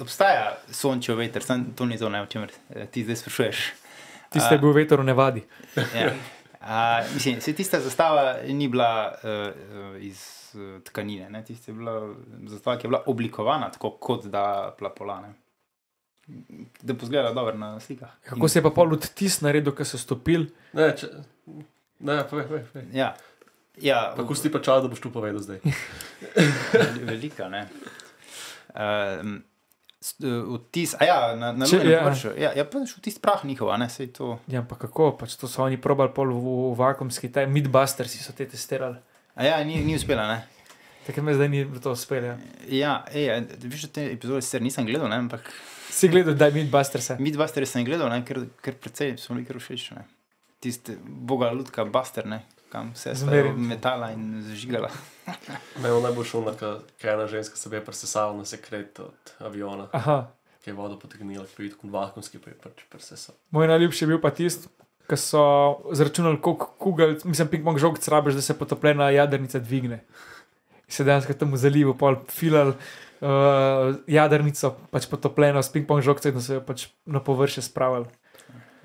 Speaker 4: Obstaja sončev veter, samo to ni to, ne, o čemer eh, ti zdaj sprašuješ.
Speaker 5: Tiste je bil veter v nevadi.
Speaker 4: Ja. A, mislim, se tista zastava ni bila uh, iz uh, tkanine, ne? tista je bila zastava, ki je bila oblikovana tako, kot da plapolane. Da bo izgledala dobro na slikah.
Speaker 5: Kako se je pa pol odtis naredil, ko so stopili?
Speaker 2: Ne, če, ne, povej, povej. povej.
Speaker 4: Ja, ja
Speaker 2: Kako si pa čas, da boš tu povedal zdaj?
Speaker 4: velika. Ne? Um, Vtis, a ja, na, na
Speaker 5: Če- ja.
Speaker 4: površju. Ja, ja, pa vtis prah njihov, a ne, sej to.
Speaker 5: Ja, pa kako, pač to so oni probali pol v, v vakumski, taj Midbusters so te testirali.
Speaker 4: A ja, ni, ni uspela, ne.
Speaker 5: Tako me zdaj ni to uspelo. Ja.
Speaker 4: Ja, ej, da te epizode sicer nisem gledal, ne, ampak
Speaker 5: Si gledal, da je Midbusters.
Speaker 4: Midbuster sem gledal, ne, ker, ker precej so mi kar všeč. ne. Tiste boga lutka Buster, ne, kam se je
Speaker 5: Zmeraj.
Speaker 4: metala in zažigala.
Speaker 2: Me je najbolj šumna, ker ena ženska se je presesala na sekret od aviona,
Speaker 5: Aha.
Speaker 2: ki je vodo potegnila, ki je bil tako vakumski, pa je pač presesal.
Speaker 5: Moj najljubši je bil pa tisti, ki so zračunali, koliko kugel, mislim, ping-pong žogic rabiš, da se potopljena jadrnica dvigne. In se dejansko tam v zalivu pol filal uh, jadrnico, pač potopljeno s ping-pong žogico in so jo pač na površje spravili.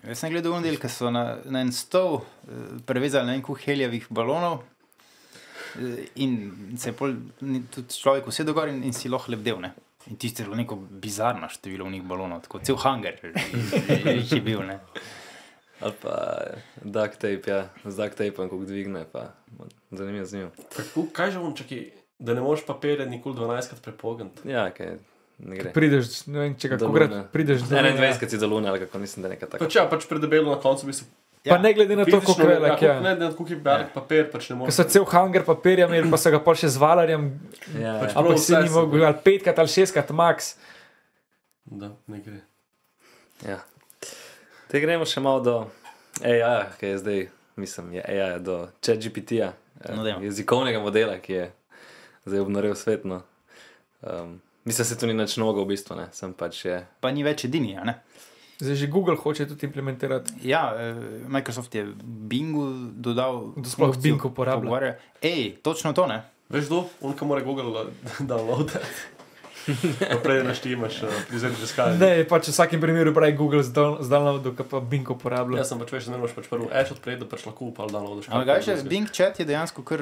Speaker 4: Jaz sem gledal un del, ki so na, na en stol eh, prevezali na en kuh helijevih balonov. eh, In se je pol, tudi človek usedel gor in, in si lahko lebdel. Ne? In tisto je bilo neko bizarno število unih balonov, tako cel hangar jih je bil. Ne?
Speaker 3: Ali pa duct tape, ja, z duct tapeom, ko dvigne, pa zanimivo z njim.
Speaker 2: Kako, kaj že on čaki, da ne moreš papirja nikoli 12krat prepogniti?
Speaker 3: Ja, kaj ne gre.
Speaker 5: Prideš, ne vem, če kako
Speaker 3: Lune.
Speaker 5: prideš do
Speaker 3: Ne, ne,
Speaker 5: Lune.
Speaker 3: 20 si lune, ali kako mislim, da je nekaj takega.
Speaker 2: Pač ja, pač predebelo na koncu bi se.
Speaker 5: Pa ne glede na to,
Speaker 2: fizično
Speaker 5: koliko je
Speaker 2: ne-
Speaker 5: velik.
Speaker 2: Ja,
Speaker 5: Ja.
Speaker 2: ne, ne, koliko je velik papir, pač ne
Speaker 5: Ko
Speaker 2: moreš.
Speaker 5: so cel hangar papirja imeli, pa so ga pol še z valarjem,
Speaker 3: Ja,
Speaker 2: Pač
Speaker 3: ja.
Speaker 2: Alo,
Speaker 5: pa si ni mogel, ali petkrat ali šestkrat, max.
Speaker 2: Da, ne gre.
Speaker 3: ja. Te gremo še malo do AI, ki je zdaj, mislim, je AI do ChatGPT-ja,
Speaker 4: No, dajmo.
Speaker 3: jezikovnega modela, ki je zdaj obnorel svet. No. Um, mislim, se tu ni nič nogo v bistvu, ne, sem pač je.
Speaker 4: Pa ni več edini. a ne?
Speaker 5: Zdaj že Google hoče tudi implementirati.
Speaker 4: Ja, eh, Microsoft je Bingu dodal.
Speaker 5: Kdo sploh
Speaker 4: funkcijo
Speaker 5: Bing uporablja?
Speaker 4: pogovarja. Ej, točno to ne.
Speaker 2: Veš, kdo? On, ki mora Google eh, downloadati. Pa Prej naštimaš, pri zadnji iskanju.
Speaker 5: Ne, pač v vsakem primeru pravi Google z downloadom, ki pa Bing uporablja.
Speaker 2: Jaz sem pač veš, da ne moreš pač prvo Edge odpreti, da pač lahko upal downloadaš.
Speaker 4: Ampak kaj še, Bing chat je dejansko kar.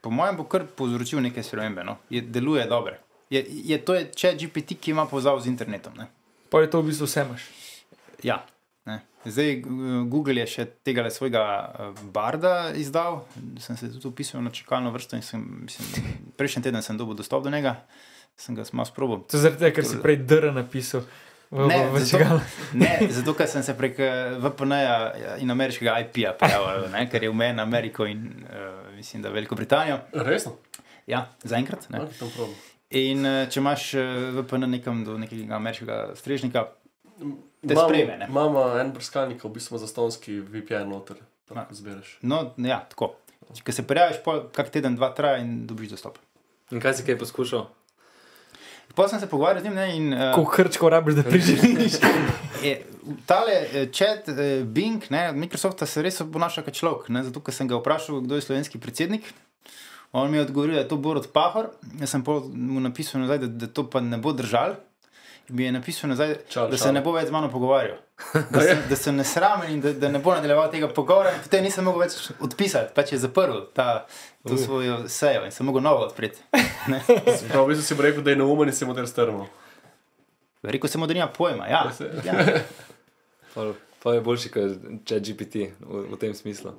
Speaker 4: Po mojem, bo kar povzročil neke spremembe. No? Je, deluje dobro. Je, je, to je chat GPT, ki ima povezavo z internetom. Ne?
Speaker 5: Pa je to v bistvu vse imaš.
Speaker 4: Ja. Ne. Zdaj, Google je še tega svojega eh, barda izdal, sem se tudi upisal na čakalno vrsto in sem, mislim, prejšnji teden sem dobil dostop do njega, sem ga malo sprobil.
Speaker 5: To je zaradi tega, ker si prej DR napisal. V,
Speaker 4: Ne,
Speaker 5: v, v
Speaker 4: zato-. Ne, zato ker sem se prek eh, VPN-ja in ameriškega IP-ja prijavil, ne, ker je v meni Ameriko in uh, mislim, da Veliko Britanijo.
Speaker 2: Resno?
Speaker 4: Ja, zaenkrat.
Speaker 2: tam.
Speaker 4: In uh, če imaš VPN nekam do nekega ameriškega strežnika, Te sprejme, ne?
Speaker 2: Imamo en brskalnik, v bistvu za stonski VPN noter,
Speaker 4: A.
Speaker 2: tako zbereš.
Speaker 4: no, ja, tako. Če se prijaviš, kak teden, dva traja in dobiš dostop.
Speaker 3: In kaj si kaj poskušal?
Speaker 4: Potem sem se pogovarjal z njim ne, in uh,
Speaker 5: Koliko krčko rabiš, da
Speaker 4: je, tale eh, chat eh, Bing, ne, Microsofta se res obnaša kot človek, ne, zato ker sem ga vprašal, kdo je slovenski predsednik. On mi je odgovoril, da je to Borod Pahor. Jaz sem mu napisal nazaj, da, da to pa ne bo držal. Mi je napisal nazaj,
Speaker 2: Čal,
Speaker 4: da se
Speaker 2: čal.
Speaker 4: ne bo več z mano pogovarjal. Da se, da se ne sramim in da, da ne bo nadaljeval tega pogovora. Potem nisem mogel več odpisati, pač je zaprl ta, to svojo sejo in sem mogel novo odpreti.
Speaker 2: Prav, v bistvu si rekel, da je neumen in se mu ter strmo.
Speaker 4: Rekel sem, da nima pojma. Ja,
Speaker 2: Ja, se-
Speaker 4: ja.
Speaker 3: Pa, pa je boljši kot ChatGPT v, v tem smislu.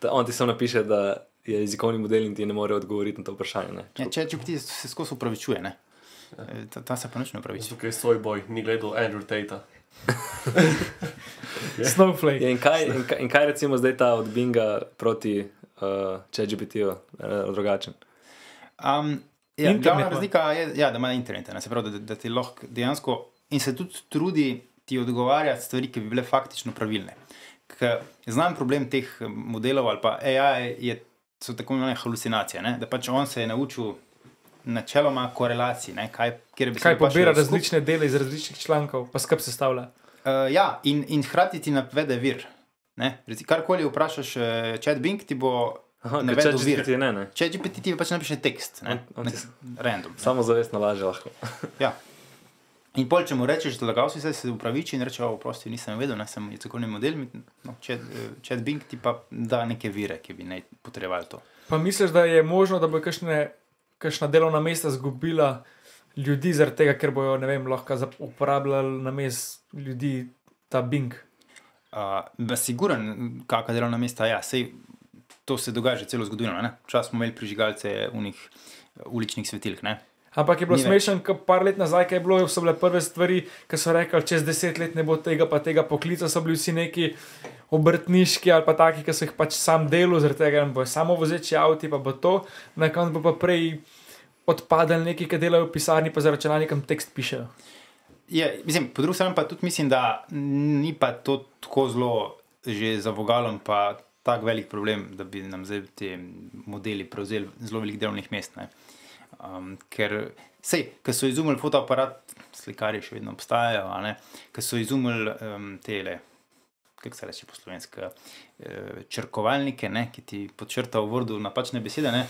Speaker 3: Ta, on ti samo napiše, da je jezikovni model in ti ne more odgovoriti na to vprašanje. Ne?
Speaker 4: Ja, če če ti se skozi upravičuje, ne? E, Ta, ta se pa nič ne upravičuje.
Speaker 2: Tukaj je svoj boj, ni gledal Andrew Tate.
Speaker 5: Snowflake.
Speaker 3: Ja, in, kaj, in, kaj, in kaj recimo zdaj ta od Binga proti uh, ChatGPT-ju uh, drugačen?
Speaker 4: Um, ja,
Speaker 5: Internet
Speaker 4: glavna razlika je, ja, da ima internet, ne? se pravi, da, da ti lahko dejansko in se tudi trudi ti odgovarjati stvari, ki bi bile faktično pravilne. Ker Znam problem teh eh, modelov ali pa AI je, so tako imenovane halucinacije, ne? da pač on se je naučil načeloma korelacij, ne? kaj, kjer bi
Speaker 5: Kaj pobira različne dele iz različnih člankov, pa skrb sestavlja.
Speaker 4: Uh, ja, in, in hkrati ti navede vir. Ne? Karkoli vprašaš, uh, chat Bing ti bo navedel vir.
Speaker 3: Ne, ne.
Speaker 4: Če GPT ti pač napiše tekst, ne?
Speaker 3: On- on ti s-
Speaker 4: Nek- random. ne.
Speaker 3: Samo zavestno laže lahko.
Speaker 4: Ja. In pol, če mu rečeš, da lagal si se, se upraviči in reče, oprosti, nisem vedel, ne sem jezikovni model, no, chat, eh, chat Bing ti pa da neke vire, ki bi naj potrebovali to.
Speaker 5: Pa misliš, da je možno, da bo kakšne, kakšna delovna mesta izgubila ljudi zaradi tega, ker bojo vem, lahko uporabljali na mest ljudi ta Bing.
Speaker 4: Uh, Siguren, kakšna delovna mesta, ja, sej to se dogaja že celo zgodovino. Včasih smo imeli prižigalce unih uličnih svetilk. Ne?
Speaker 5: Ampak je bilo smešno, ker par let nazaj, ko je bilo, so bile prve stvari, ki so rekli, čez deset let ne bo tega, pa tega poklica, so bili vsi neki obrtniški ali pa taki, ki so jih pač sam delal, zaradi tega da bojo samo vozeči avti, pa bo to, na koncu bo pa prej odpadali neki, ki delajo v pisarni, pa za računalnikom tekst pišejo.
Speaker 4: Je, mislim, po drugi strani pa tudi mislim, da ni pa to tako zelo že za vogalom, pa tako velik problem, da bi nam zdaj ti modeli prevzeli zelo velik delovnih mest. Ne. Um, ker, sej, so izumili fotoaparat, slikarji še vedno obstajajo, ker so izumili um, tele. Kako se reče po slovenski, eh, črkovalnike, ne, ki ti podčrta v vrdu napačne besede. Ne.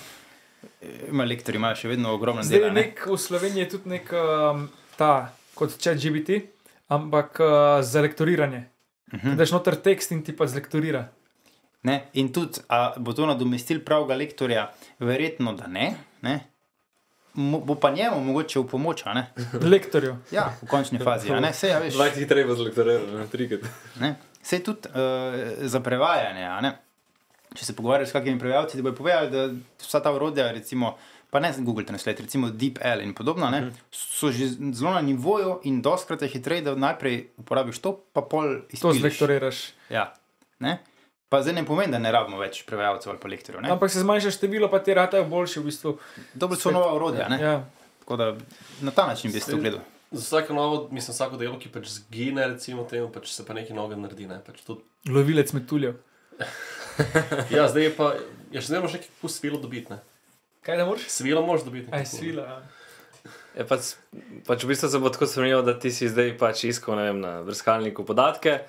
Speaker 4: Ima lektori, imajo še vedno ogromno
Speaker 5: Zdaj
Speaker 4: dela.
Speaker 5: je
Speaker 4: ne.
Speaker 5: nek, v Sloveniji je tudi nek um, ta, kot chat GBT, ampak uh, za lektoriranje.
Speaker 4: Mhm.
Speaker 5: Daš noter tekst in ti pa zlektorira.
Speaker 4: Ne? In tudi, a bo to nadomestil pravega lektorja? Verjetno, da ne. ne? Bo pa njemu mogoče v pomoč, a ne?
Speaker 5: Lektorju.
Speaker 4: Ja, v končni fazi. a Ne? Sej, ja, veš,
Speaker 3: Dvajset jih treba zlektorirati, ne trikrat.
Speaker 4: ne? Sej tudi uh, za prevajanje. a ne. Če se pogovarjaš s kakimi prevajalci, ti bodo povedali, da vsa ta urodja, recimo, pa ne Google Translate, recimo DeepL in podobno, ne, so že zelo na nivoju in doskrat je hitreje, da najprej uporabiš to, pa pol
Speaker 5: To
Speaker 4: izpiliš.
Speaker 5: zlektoriraš.
Speaker 4: Ja. Ne? Pa zdaj ne pomeni, da ne rabimo več prevajalcev ali pa lektorjev. ne.
Speaker 5: Ampak se zmanjša število, pa ti ratajo boljši v bistvu.
Speaker 4: Dobili so nova urodja. ne.
Speaker 5: Ja.
Speaker 4: Tako da na ta način bi se to gledal.
Speaker 2: Za vsako novo, mislim, vsako delo, ki pač zgine, recimo temu, pač se pa nekaj novega naredi. Ne? Pač tudi,
Speaker 5: Lovilec metuljev.
Speaker 2: ja, zdaj je pa, ja, še zdaj moraš nekaj pust svilo dobiti. Ne?
Speaker 5: Kaj ne moreš?
Speaker 2: Svilo moraš dobiti.
Speaker 5: Aj, svila. ja.
Speaker 3: Je pač, pač v bistvu se bo tako spremenilo, da ti si zdaj pač iskal ne vem, na brskalniku podatke,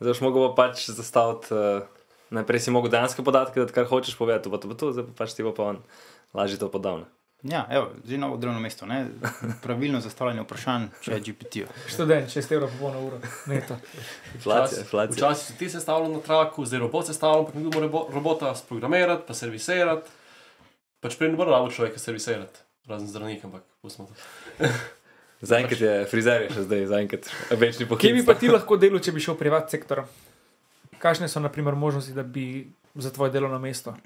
Speaker 3: zdaj boš mogel pa pač zastaviti, uh, najprej si mogel dejanske podatke, da kar hočeš povedati, pa to bo to, zdaj pa pač ti bo pa on lažje to podal. ne.
Speaker 4: Ja, evo, že novo delovno mesto. Ne? Pravilno zastavljanje vprašanj, če je GPT.
Speaker 5: Študent, 6 evrov po polno uro. Neto.
Speaker 3: Inflacija, inflacija.
Speaker 2: Včasih si ti sestavljal na traku, zdaj robot sestavljal, pa nekdo mora robo- robota sprogramirati, pa servisirati. Pač prej ne bo rabo človeka servisirati, razen zdravnika, ampak pustimo to.
Speaker 3: Zaenkrat je frizer še zdaj, zaenkrat večni poklic.
Speaker 5: Kje bi pa ti lahko delal, če bi šel v privat sektor? Kakšne so, na primer, možnosti, da bi za tvoje delovno mesto?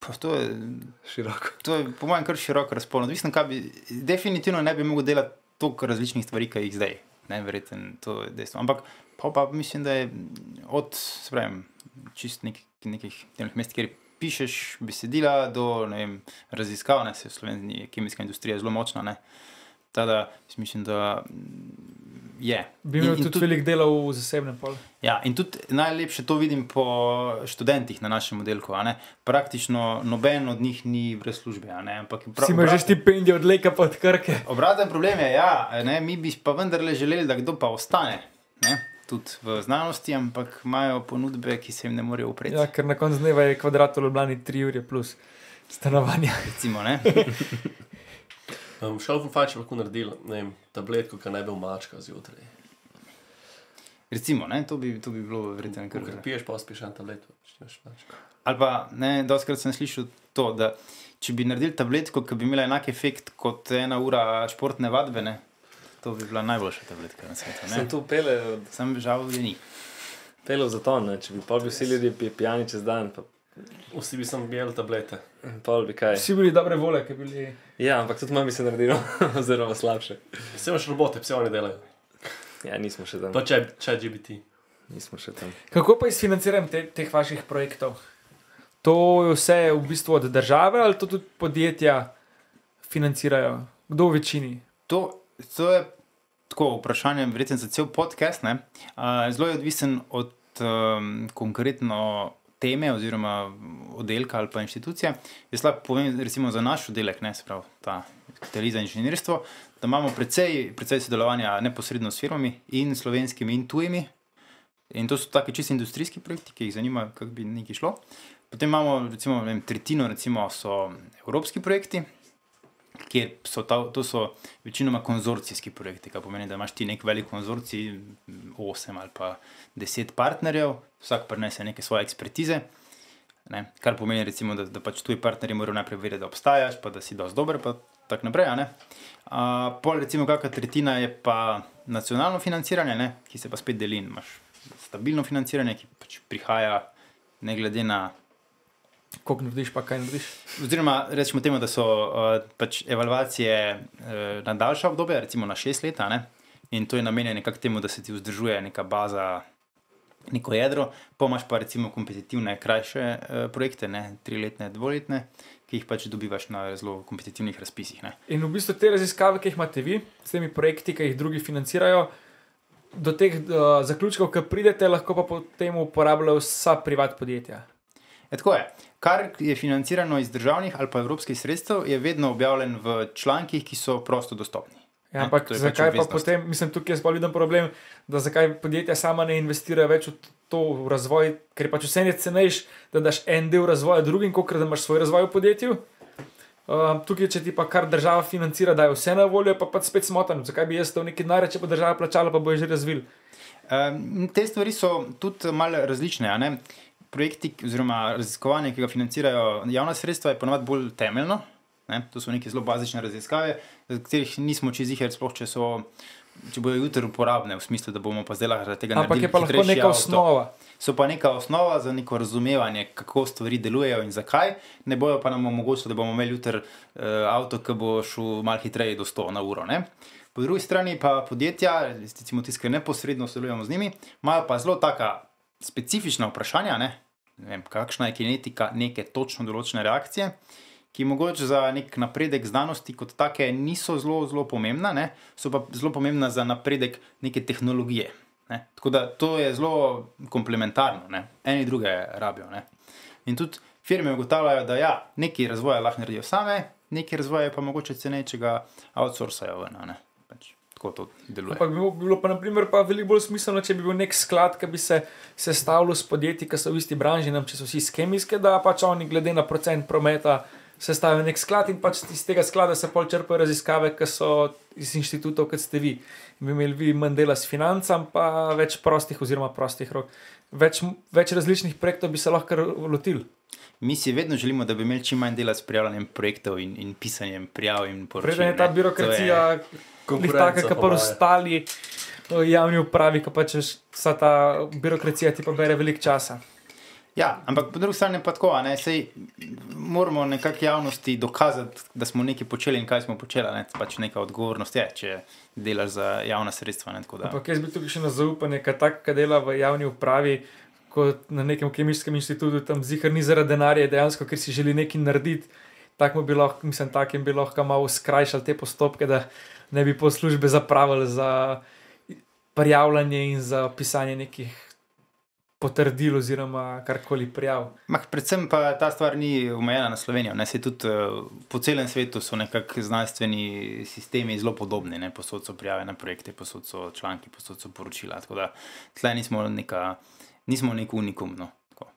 Speaker 4: Pa To je,
Speaker 3: široko?
Speaker 4: to je po mojem kar širok razpon. Odvisno, kaj bi, definitivno ne bi mogel delati toliko različnih stvari, ki jih zdaj. Ne, verjeten, to je dejstvo. Ampak pa, pa mislim, da je od se pravim, čist nek, nekih delovnih mest, kjer pišeš besedila, do ne vem, raziskav, ne se v Sloveniji kemijska industrija zelo močna. Ne. Tada, mislim, da je.
Speaker 5: Bi imel tudi, tudi veliko dela v zasebnem polu.
Speaker 4: Ja, in tudi najlepše to vidim po študentih na našem oddelku. Praktično noben od njih ni brez službe. ampak prav-
Speaker 5: Si imaš štipendijo od Leka pod Krke.
Speaker 4: Obraten problem je, ja, ne, mi bi pa vendarle želeli, da kdo pa ostane. Ne? Tudi v znanosti, ampak imajo ponudbe, ki se jim ne morejo upreti.
Speaker 5: Ja, ker na koncu dneva je kvadrat v Ljubljani 3 ure plus stanovanja.
Speaker 4: Recimo, ne?
Speaker 2: Um, šel v fač lahko naredil, ne vem, tabletko, ki naj bi mačka zjutraj.
Speaker 4: Recimo, ne? To, bi, to bi bilo verjetno kar
Speaker 2: Ker piješ, pa spiš en tableto. če nimaš mačka.
Speaker 4: Ali pa, ne, doskrat sem slišal to, da če bi naredili tabletko, ki bi imela enak efekt kot ena ura športne vadbe, ne, to bi bila najboljša tabletka na svetu.
Speaker 3: Sem
Speaker 4: ne.
Speaker 3: tu pele,
Speaker 4: Sam žal je ni.
Speaker 3: pele v zaton, ne? če bi pol bi vsi ljudje pi- pijani čez dan, pa
Speaker 2: Vsi bi sem bil tablete.
Speaker 3: pol bi kaj.
Speaker 5: Vsi bili dobre vole, ki bili.
Speaker 3: Ja, ampak tudi manj bi se naredilo, oziroma slabše.
Speaker 2: Vse imaš robote, vse oni delajo.
Speaker 3: Ja, nismo še tam.
Speaker 2: Pa če, če GBT.
Speaker 3: Nismo še tam.
Speaker 5: Kako pa jaz financiram te, teh vaših projektov? To je vse v bistvu od države ali to tudi podjetja financirajo? Kdo v večini?
Speaker 4: To, to je tako vprašanje, verjetno za cel podcast. ne. A, Zelo je odvisen od um, konkretno teme oziroma oddelka ali pa inštitucije. Jaz lahko povem, recimo za naš oddelek, ne se pravi ta katalij za inženirstvo, da imamo precej, precej sodelovanja neposredno s firmami in slovenskimi in tujimi. In to so taki čisto industrijski projekti, ki jih zanima, kako bi nekaj šlo. Potem imamo recimo, vem, tretjino, recimo, so evropski projekti, kjer so ta, to so večinoma konzorcijski projekti, kar pomeni, da imaš ti nek velik konzorcij, 8 ali pa 10 partnerjev, vsak prenese neke svoje ekspertize. Ne? Kar pomeni, recimo, da, da pač tuji partnerji morajo najprej vedeti, da obstajaš, pa da si dosti dober, pa tako naprej. a. A, pol, recimo, kakšna tretjina je pa nacionalno financiranje, ne? ki se pa spet deli. in Imaš stabilno financiranje, ki pač prihaja ne glede na
Speaker 5: Koliko narediš, pa kaj narediš?
Speaker 4: Oziroma, rečemo temu, da so uh, pač evalvacije uh, na daljša obdobja, recimo na šest let, in to je namenjeno nekako temu, da se ti vzdržuje neka baza, neko jedro, pa imaš pa recimo kompetitivne, krajše uh, projekte, ne? triletne, dvoletne, ki jih pač dobivaš na zelo kompetitivnih razpisih. Ne?
Speaker 5: In v bistvu te raziskave, ki jih imate vi, s temi projekti, ki jih drugi financirajo, do teh uh, zaključkov, ki pridete, lahko pa potem uporabljajo vsa privat podjetja.
Speaker 4: E, tako je. Kar je financirano iz državnih ali pa evropskih sredstev, je vedno objavljen v člankih, ki so prosto dostopni.
Speaker 5: Ja,
Speaker 4: Ne,
Speaker 5: ampak
Speaker 4: je pač
Speaker 5: zakaj pa
Speaker 4: obveznost.
Speaker 5: potem, mislim, tukaj jaz pa vidim problem, da zakaj podjetja sama ne investirajo več v to v razvoj, ker je pač vse je cenejš, da daš en del razvoja drugim, kot da imaš svoj razvoj v podjetju. Uh, tukaj, če ti pa kar država financira, da je vse na voljo, pa pač spet smotan. Zakaj bi jaz to neki denar, če bo država plačala, pa bo že razvil.
Speaker 4: Um, te stvari so tudi malo različne. Projekti oziroma raziskovanje, ki ga financirajo javna sredstva, je ponovadi bolj temeljno. Ne? To so neke zelo bazične raziskave, za katerih nismo čizihar, sploh če so. Če bojo jutri uporabne, v smislu, da bomo pa zdaj lahko tega
Speaker 5: Ampak
Speaker 4: naredili
Speaker 5: je pa lahko neka
Speaker 4: avto.
Speaker 5: osnova.
Speaker 4: So pa neka osnova za neko razumevanje, kako stvari delujejo in zakaj. Ne bojo pa nam omogočili, da bomo imeli jutri uh, avto, ki bo šel malo hitreje do 100 na uro. Ne? Po drugi strani pa podjetja, recimo tisti, ki neposredno sodelujemo z njimi, imajo pa zelo taka specifična vprašanja, ne? Ne vem, kakšna je kinetika neke točno določene reakcije, ki mogoče za nek napredek znanosti kot take niso zelo, zelo pomembna, ne? so pa zelo pomembna za napredek neke tehnologije. Ne? Tako da to je zelo komplementarno, ne? eni druge rabijo. Ne? In tudi firme ugotavljajo, da ja, nekaj razvoja lahko naredijo same, nekaj razvoja je pa mogoče ceneje, če ga outsourcajo ven. ne. Tako to deluje.
Speaker 5: Ampak bi bilo- bi bilo pa, naprimer, pa veliko bolj smiselno, če bi bil nek sklad, ki bi se sestavljal s podjetji, ki so v isti branži, nam, če so vsi iz kemijske, da pač oni glede na procent prometa sestavijo nek sklad in pač iz tega sklada se pol črpajo raziskave, ki so iz inštitutov, kot ste vi. In bi imeli vi manj dela s financami, pa več prostih oziroma prostih rok. Več, več različnih projektov bi se lahko lotili.
Speaker 4: Mi si vedno želimo, da bi imeli čim manj dela s prijavljanjem projektov in, in pisanjem prijav in poročil.
Speaker 5: Preden je ta
Speaker 4: ne.
Speaker 5: birokracija, taka, kot pa ostali javni upravi, ki pač veš, vsa ta birokracija ti pa bere veliko časa.
Speaker 4: Ja, ampak po drugi strani pa tako, a ne, sej moramo nekako javnosti dokazati, da smo nekaj počeli in kaj smo počeli. Ne, pač neka odgovornost je, če delaš za javna sredstva. Ne, tako da.
Speaker 5: Ampak jaz bi tukaj še na zaupanje, kaj tak, ki dela v javni upravi, kot na nekem kemijskem inštitutu, tam zihar ni zaradi denarja, dejansko, ker si želi nekaj narediti. Tako bi lahko, mislim, takim bi lahko malo skrajšali te postopke, da ne bi po službe zapravili za prijavljanje in za pisanje nekih potrdil oziroma karkoli prijav.
Speaker 4: Mah, predvsem pa ta stvar ni omejena na Slovenijo. Ne, saj tudi, uh, po celem svetu so nekako znanstveni sistemi zelo podobni. Ne, posod so prijave na projekte, posod so članki, posod so poročila. Tako da tle nismo, neka, nismo nek unikum. No. Tako.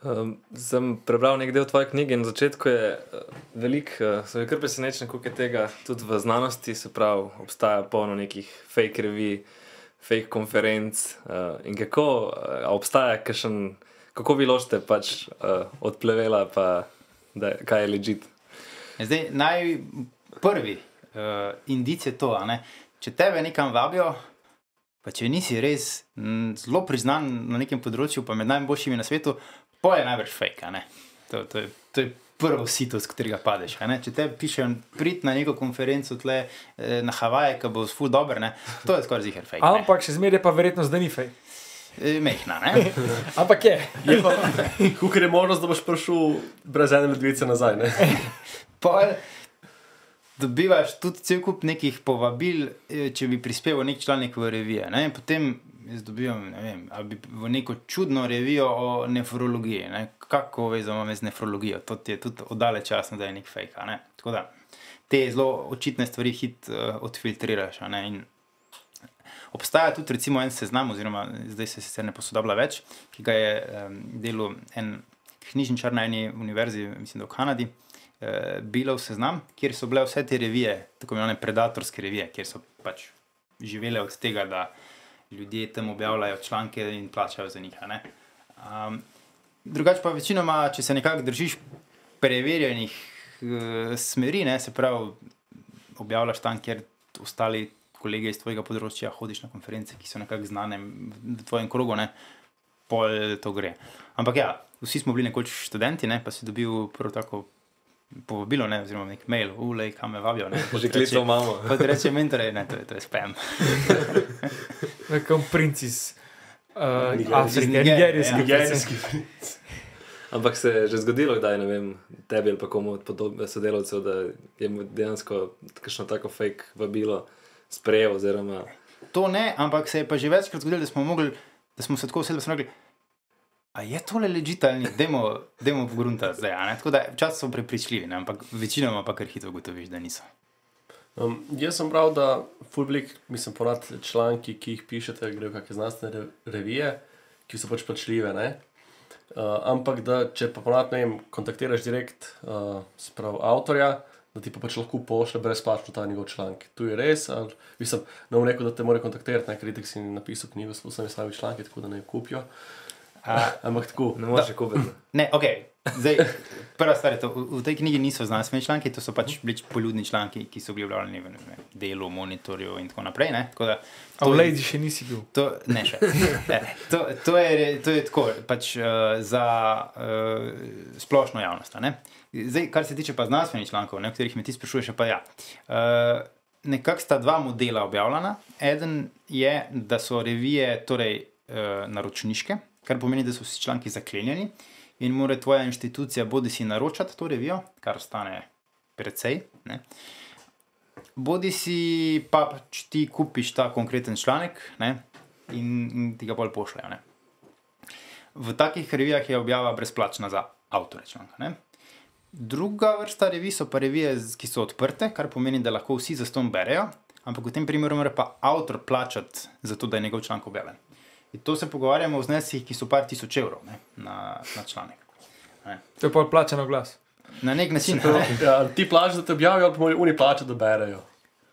Speaker 3: Um, sem prebral nekaj del tvoje knjige in na začetku je uh, veliko, uh, sem bil kar presenečen, koliko je tega tudi v znanosti, se pravi, obstaja polno nekih fake revij, fake konferenc uh, in kako uh, obstaja, kakšen, kako vi ločite pač uh, od plevela, pa da, kaj je ležit.
Speaker 4: Zdaj, najprvi uh, indic je to, če tebe nekam vabijo, pa če nisi res m, zelo priznan na nekem področju, pa med najboljšimi na svetu, pa je najbrž fake. a ne. To, to, je, to je prvo sito, z katerega padeš. a ne. Če te pišejo, prid na neko konferenco tle eh, na Havaje, ki bo ful dober, ne, to je skoraj ziger fake. ne.
Speaker 5: Ampak še zmeraj je pa verjetnost, da ni fej.
Speaker 4: Eh, Mehna, ne.
Speaker 5: Ampak je.
Speaker 2: Kukor je možnost, da boš prišel brez ene ledvice nazaj. Ne?
Speaker 4: Pol dobivaš tudi cel kup nekih povabil, eh, če bi prispeval nek članek v revije. Ne? Potem jaz dobivam ne vem, ali bi v neko čudno revijo o nefrologiji. Ne? Kako vezano je z nefrologijo, to ti je tudi oddaleč jasno, da je nek fake. Ne? Tako da te zelo očitne stvari hit uh, odfiltriraš. Obstaja tudi recimo en seznam, oziroma zdaj se sicer ne posodablja več, ki ga je um, delal en knjižničar na eni univerzi, mislim, da v Kanadi, uh, Bilov seznam, kjer so bile vse te revije, tako imenovane predatorske revije, kjer so pač živele od tega, da ljudje tam objavljajo članke in plačajo za njih. Um, drugače pa večinoma, če se nekako držiš preverjenih uh, smeri, ne, se pravi, objavljaš tam, kjer ostali kolege iz tvojega področja hodiš na konference, ki so nekako znane v tvojem krogu, ne, pol to gre. Ampak ja, vsi smo bili nekoč študenti, ne, pa si dobil prvo tako povabilo, ne, oziroma nek mail, ulej, kam me vabijo. Ne,
Speaker 3: Že klical imamo.
Speaker 4: Ti reče mentor, ne, to je, to je spam.
Speaker 5: Nekom princ iz uh. Afrike,
Speaker 4: Iz Nigerije,
Speaker 5: nigerijski.
Speaker 4: ja.
Speaker 2: Nigerijski.
Speaker 3: Ampak se je že zgodilo, da je ne vem, tebi ali pa komu od podob- sodelavcev, da je dejansko kakšno tako fake vabilo sprejel. Oziroma,
Speaker 4: To ne, ampak se je pa že večkrat zgodilo, da smo, mogli, da smo se tako usedli, da smo rekli, a je tole ležite ali ni, dajmo, dajmo pogrunta zdaj. ne." Tako da včasih so prepričljivi, ne? ampak večinoma pa kar hitro ugotoviš, da niso.
Speaker 2: Um, jaz sem bral, da Fulblik, mislim, ponad članki, ki jih pišete, grejo kakšne znanstvene re, revije, ki so pač plačljive. Ne? Uh, ampak da če pa ponad, ne vem, kontaktiraš direkt uh, sprav avtorja, da ti pa pač lahko pošlje brezplačno ta njegov članek. Tu je res, ali mislim, ne bom rekel, da te mora kontaktirati, ne, ker ti si napisal knjigo s vsemi svojimi članki, tako da ne kupijo.
Speaker 4: A,
Speaker 2: Ampak tako.
Speaker 3: ne moreš kupiti.
Speaker 4: ne, ok. Zdaj, prva stvar je to. V, tej knjigi niso znanstveni članki, to so pač bili poljudni članki, ki so bili objavljeni v ne delu, monitorju in tako naprej. Ne? Tako da,
Speaker 5: A v Lady še nisi bil.
Speaker 4: To, ne, še. Ne, to, to, je, to je tako, pač, uh, za uh, splošno javnost. Zdaj, kar se tiče pa znanstvenih člankov, ne, o katerih me ti sprašuješ, pa ja. Uh, Nekako sta dva modela objavljena. Eden je, da so revije torej, uh, naročniške, kar pomeni, da so vsi članki zaklenjeni in mora tvoja inštitucija bodi si naročati to revijo, kar stane precej. Ne. Bodi si pa pač ti kupiš ta konkreten članek ne, in, in ti ga bolj pošljajo. V takih revijah je objava brezplačna za avtore članka. Ne. Druga vrsta revij so pa revije, ki so odprte, kar pomeni, da lahko vsi za ston berejo, ampak v tem primeru mora pa avtor plačati za to, da je njegov članek objavljen. In to se pogovarjamo o zneskih, ki so par tisoč evrov ne, na, na članek.
Speaker 5: To je pa plačano glas.
Speaker 4: Na nek način. Ne.
Speaker 2: Ja, ali ti plačaš, da te objavijo, ali pa morajo oni plačati, da berejo.